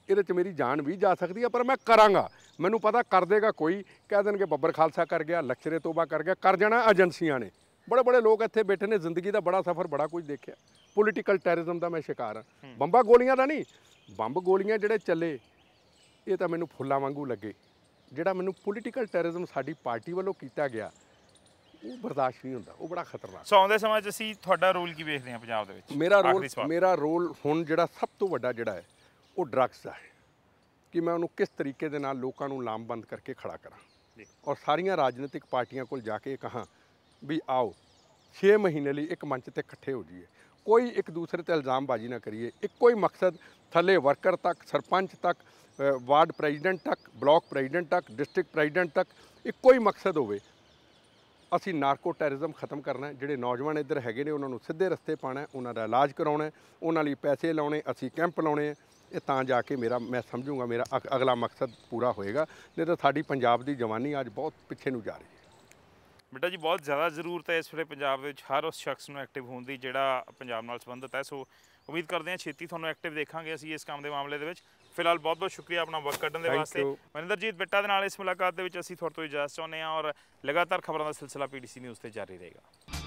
ਇਹਦੇ 'ਚ ਮੇਰੀ ਜਾਨ ਵੀ ਜਾ ਸਕਦੀ ਹੈ, ਪਰ ਮੈਂ ਕਰਾਂਗਾ। ਮੈਨੂੰ ਪਤਾ ਕਰ ਦੇਗਾ ਕੋਈ, ਕਹਿ ਦੇਣਗੇ ਬੱਬਰ ਖਾਲਸਾ ਕਰ ਗਿਆ ਲਕਚਰੇ ਤੋਬਾ ਕਰ ਗਿਆ, ਕਰ ਜਾਣਾ ਏਜੰਸੀਆਂ ਨੇ। ਬੜੇ ਬੜੇ ਲੋਕ ਇੱਥੇ ਬੈਠੇ ਨੇ, ਜ਼ਿੰਦਗੀ ਦਾ ਬੜਾ ਸਫ਼ਰ, ਬੜਾ ਕੁਝ ਦੇਖਿਆ। ਪੋਲੀਟੀਕਲ ਟੈਰਰਿਜ਼ਮ ਦਾ ਮੈਂ ਸ਼ਿਕਾਰ ਹਾਂ। ਬੰਬਾਂ ਗੋਲੀਆਂ ਦਾ ਨਹੀਂ। ਬੰਬ ਗੋਲੀਆਂ ਜਿਹੜੇ ਚੱਲੇ ਇਹ ਤਾਂ ਮੈਨੂੰ ਫੁੱਲਾਂ ਵਾਂਗੂ ਲੱਗੇ। ਜਿਹੜਾ ਮੈਨੂੰ ਪੋਲੀਟੀਕਲ ਟੈਰਰਿਜ਼ਮ ਸਾਡੀ ਪਾਰਟੀ ਵੱਲੋਂ ਕੀਤਾ ਗਿਆ ਉਹ ਬਰਦਾਸ਼ਤ ਨਹੀਂ ਹੁੰਦਾ ਉਹ ਬੜਾ ਖਤਰਨਾਕ। ਸੋ ਆਉਂਦੇ ਸਮਾਂ 'ਚ ਅਸੀਂ ਤੁਹਾਡਾ ਰੋਲ ਕੀ ਵੇਖਦੇ ਹਾਂ ਪੰਜਾਬ ਦੇ ਵਿੱਚ? ਮੇਰਾ ਰੋਲ। ਮੇਰਾ ਰੋਲ ਹੁਣ ਜਿਹੜਾ ਸਭ ਤੋਂ ਵੱਡਾ ਜਿਹੜਾ ਹੈ ਉਹ ਡਰੱਗਸ ਦਾ ਹੈ। ਕਿ ਮੈਂ ਉਹਨੂੰ ਕਿਸ ਤਰੀਕੇ ਦੇ ਨਾਲ ਲੋਕਾਂ ਨੂੰ ਲਾਮਬੰਦ ਕਰਕੇ ਖੜਾ ਕਰਾਂ। ਔਰ ਸਾਰੀਆਂ ਰਾਜਨੀਤਿਕ ਪਾਰਟੀਆਂ ਕੋਲ ਜਾ ਕੇ ਕਹਾਂ ਵੀ ਆਓ 6 ਮਹੀਨੇ ਲਈ ਇੱਕ ਮੰਚ ਤੇ ਇਕੱਠੇ ਹੋ ਜਾਈਏ। ਕੋਈ ਇੱਕ ਦੂਸਰੇ ਤੇ ਇਲਜ਼ਾਮਬਾਜ਼ੀ ਨਾ ਕਰੀਏ। ਇੱਕੋ ਹੀ ਮਕਸਦ, ਥੱਲੇ ਵਰਕਰ ਤੱਕ, ਸਰਪੰਚ ਤੱਕ ਵਾਰਡ ਪ੍ਰੈਜ਼ੀਡੈਂਟ ਤੱਕ, ਬਲਾਕ ਪ੍ਰੈਜ਼ੀਡੈਂਟ ਤੱਕ, ਡਿਸਟ੍ਰਿਕਟ ਪ੍ਰੈਜ਼ੀਡੈਂਟ ਤੱਕ, ਇੱਕੋ ਹੀ ਮਕਸਦ ਹੋਵੇ, ਅਸੀਂ ਨਾਰਕੋ ਟੈਰਰਿਜ਼ਮ ਖਤਮ ਕਰਨਾ ਜਿਹੜੇ ਨੌਜਵਾਨ ਇੱਧਰ ਹੈਗੇ ਨੇ, ਉਹਨਾਂ ਨੂੰ ਸਿੱਧੇ ਰਸਤੇ ਪਾਣਾ ਉਹਨਾਂ ਦਾ ਇਲਾਜ ਕਰਾਉਣਾ ਉਹਨਾਂ ਲਈ ਪੈਸੇ ਲਾਉਣੇ, ਅਸੀਂ ਕੈਂਪ ਲਾਉਣੇ ਹੈ। ਇਹ ਤਾਂ ਜਾ ਕੇ ਮੇਰਾ, ਮੈਂ ਸਮਝੂੰਗਾ, ਮੇਰਾ ਅਗ- ਅਗਲਾ ਮਕਸਦ ਪੂਰਾ ਹੋਏਗਾ। ਨਹੀਂ ਤਾਂ ਸਾਡੀ ਪੰਜਾਬ ਦੀ ਜਵਾਨੀ ਅੱਜ ਬਹੁਤ ਪਿੱਛੇ ਨੂੰ ਜਾ ਰਹੀ ਹੈ। ਬੇਟਾ ਜੀ ਬਹੁਤ ਜ਼ਿਆਦਾ ਜ਼ਰੂਰਤ ਹੈ ਇਸ ਵੇਲੇ ਪੰਜਾਬ ਦੇ ਵਿੱਚ ਹਰ ਉਸ ਸ਼ਖਸ ਨੂੰ ਐਕਟਿਵ ਹੋਣ ਦੀ ਜਿਹੜਾ ਪੰਜਾਬ ਨਾਲ ਸੰਬੰਧਿਤ ਹੈ। ਸੋ ਉਮੀਦ ਕਰਦੇ ਹਾਂ ਛੇਤੀ ਤੁਹਾਨੂੰ ਐਕਟਿਵ ਦੇਖਾਂਗੇ ਅਸੀਂ ਇਸ ਕੰਮ ਦੇ ਮਾਮਲੇ ਦੇ ਵਿੱਚ। ਫਿਲਹਾਲ ਬਹੁਤ ਬਹੁਤ ਸ਼ੁਕਰੀਆ ਆਪਣਾ ਵਕਤ ਕੱਢਣ ਦੇ ਵਾਸਤੇ. ਮਨਿੰਦਰਜੀਤ ਬਿੱਟਾ ਦੇ ਨਾਲ ਇਸ ਮੁਲਾਕਾਤ ਦੇ ਵਿੱਚ ਅਸੀਂ ਤੁਹਾਡੇ ਤੋਂ ਇਜਾਜ਼ਤ ਚਾਹੁੰਦੇ ਹਾਂ ਔਰ ਲਗਾਤਾਰ ਖਬਰਾਂ ਦਾ ਸਿਲਸਿਲਾ ਪੀਡੀਸੀ ਨਿਊਜ਼ ਤੇ ਜਾਰੀ ਰਹੇਗਾ।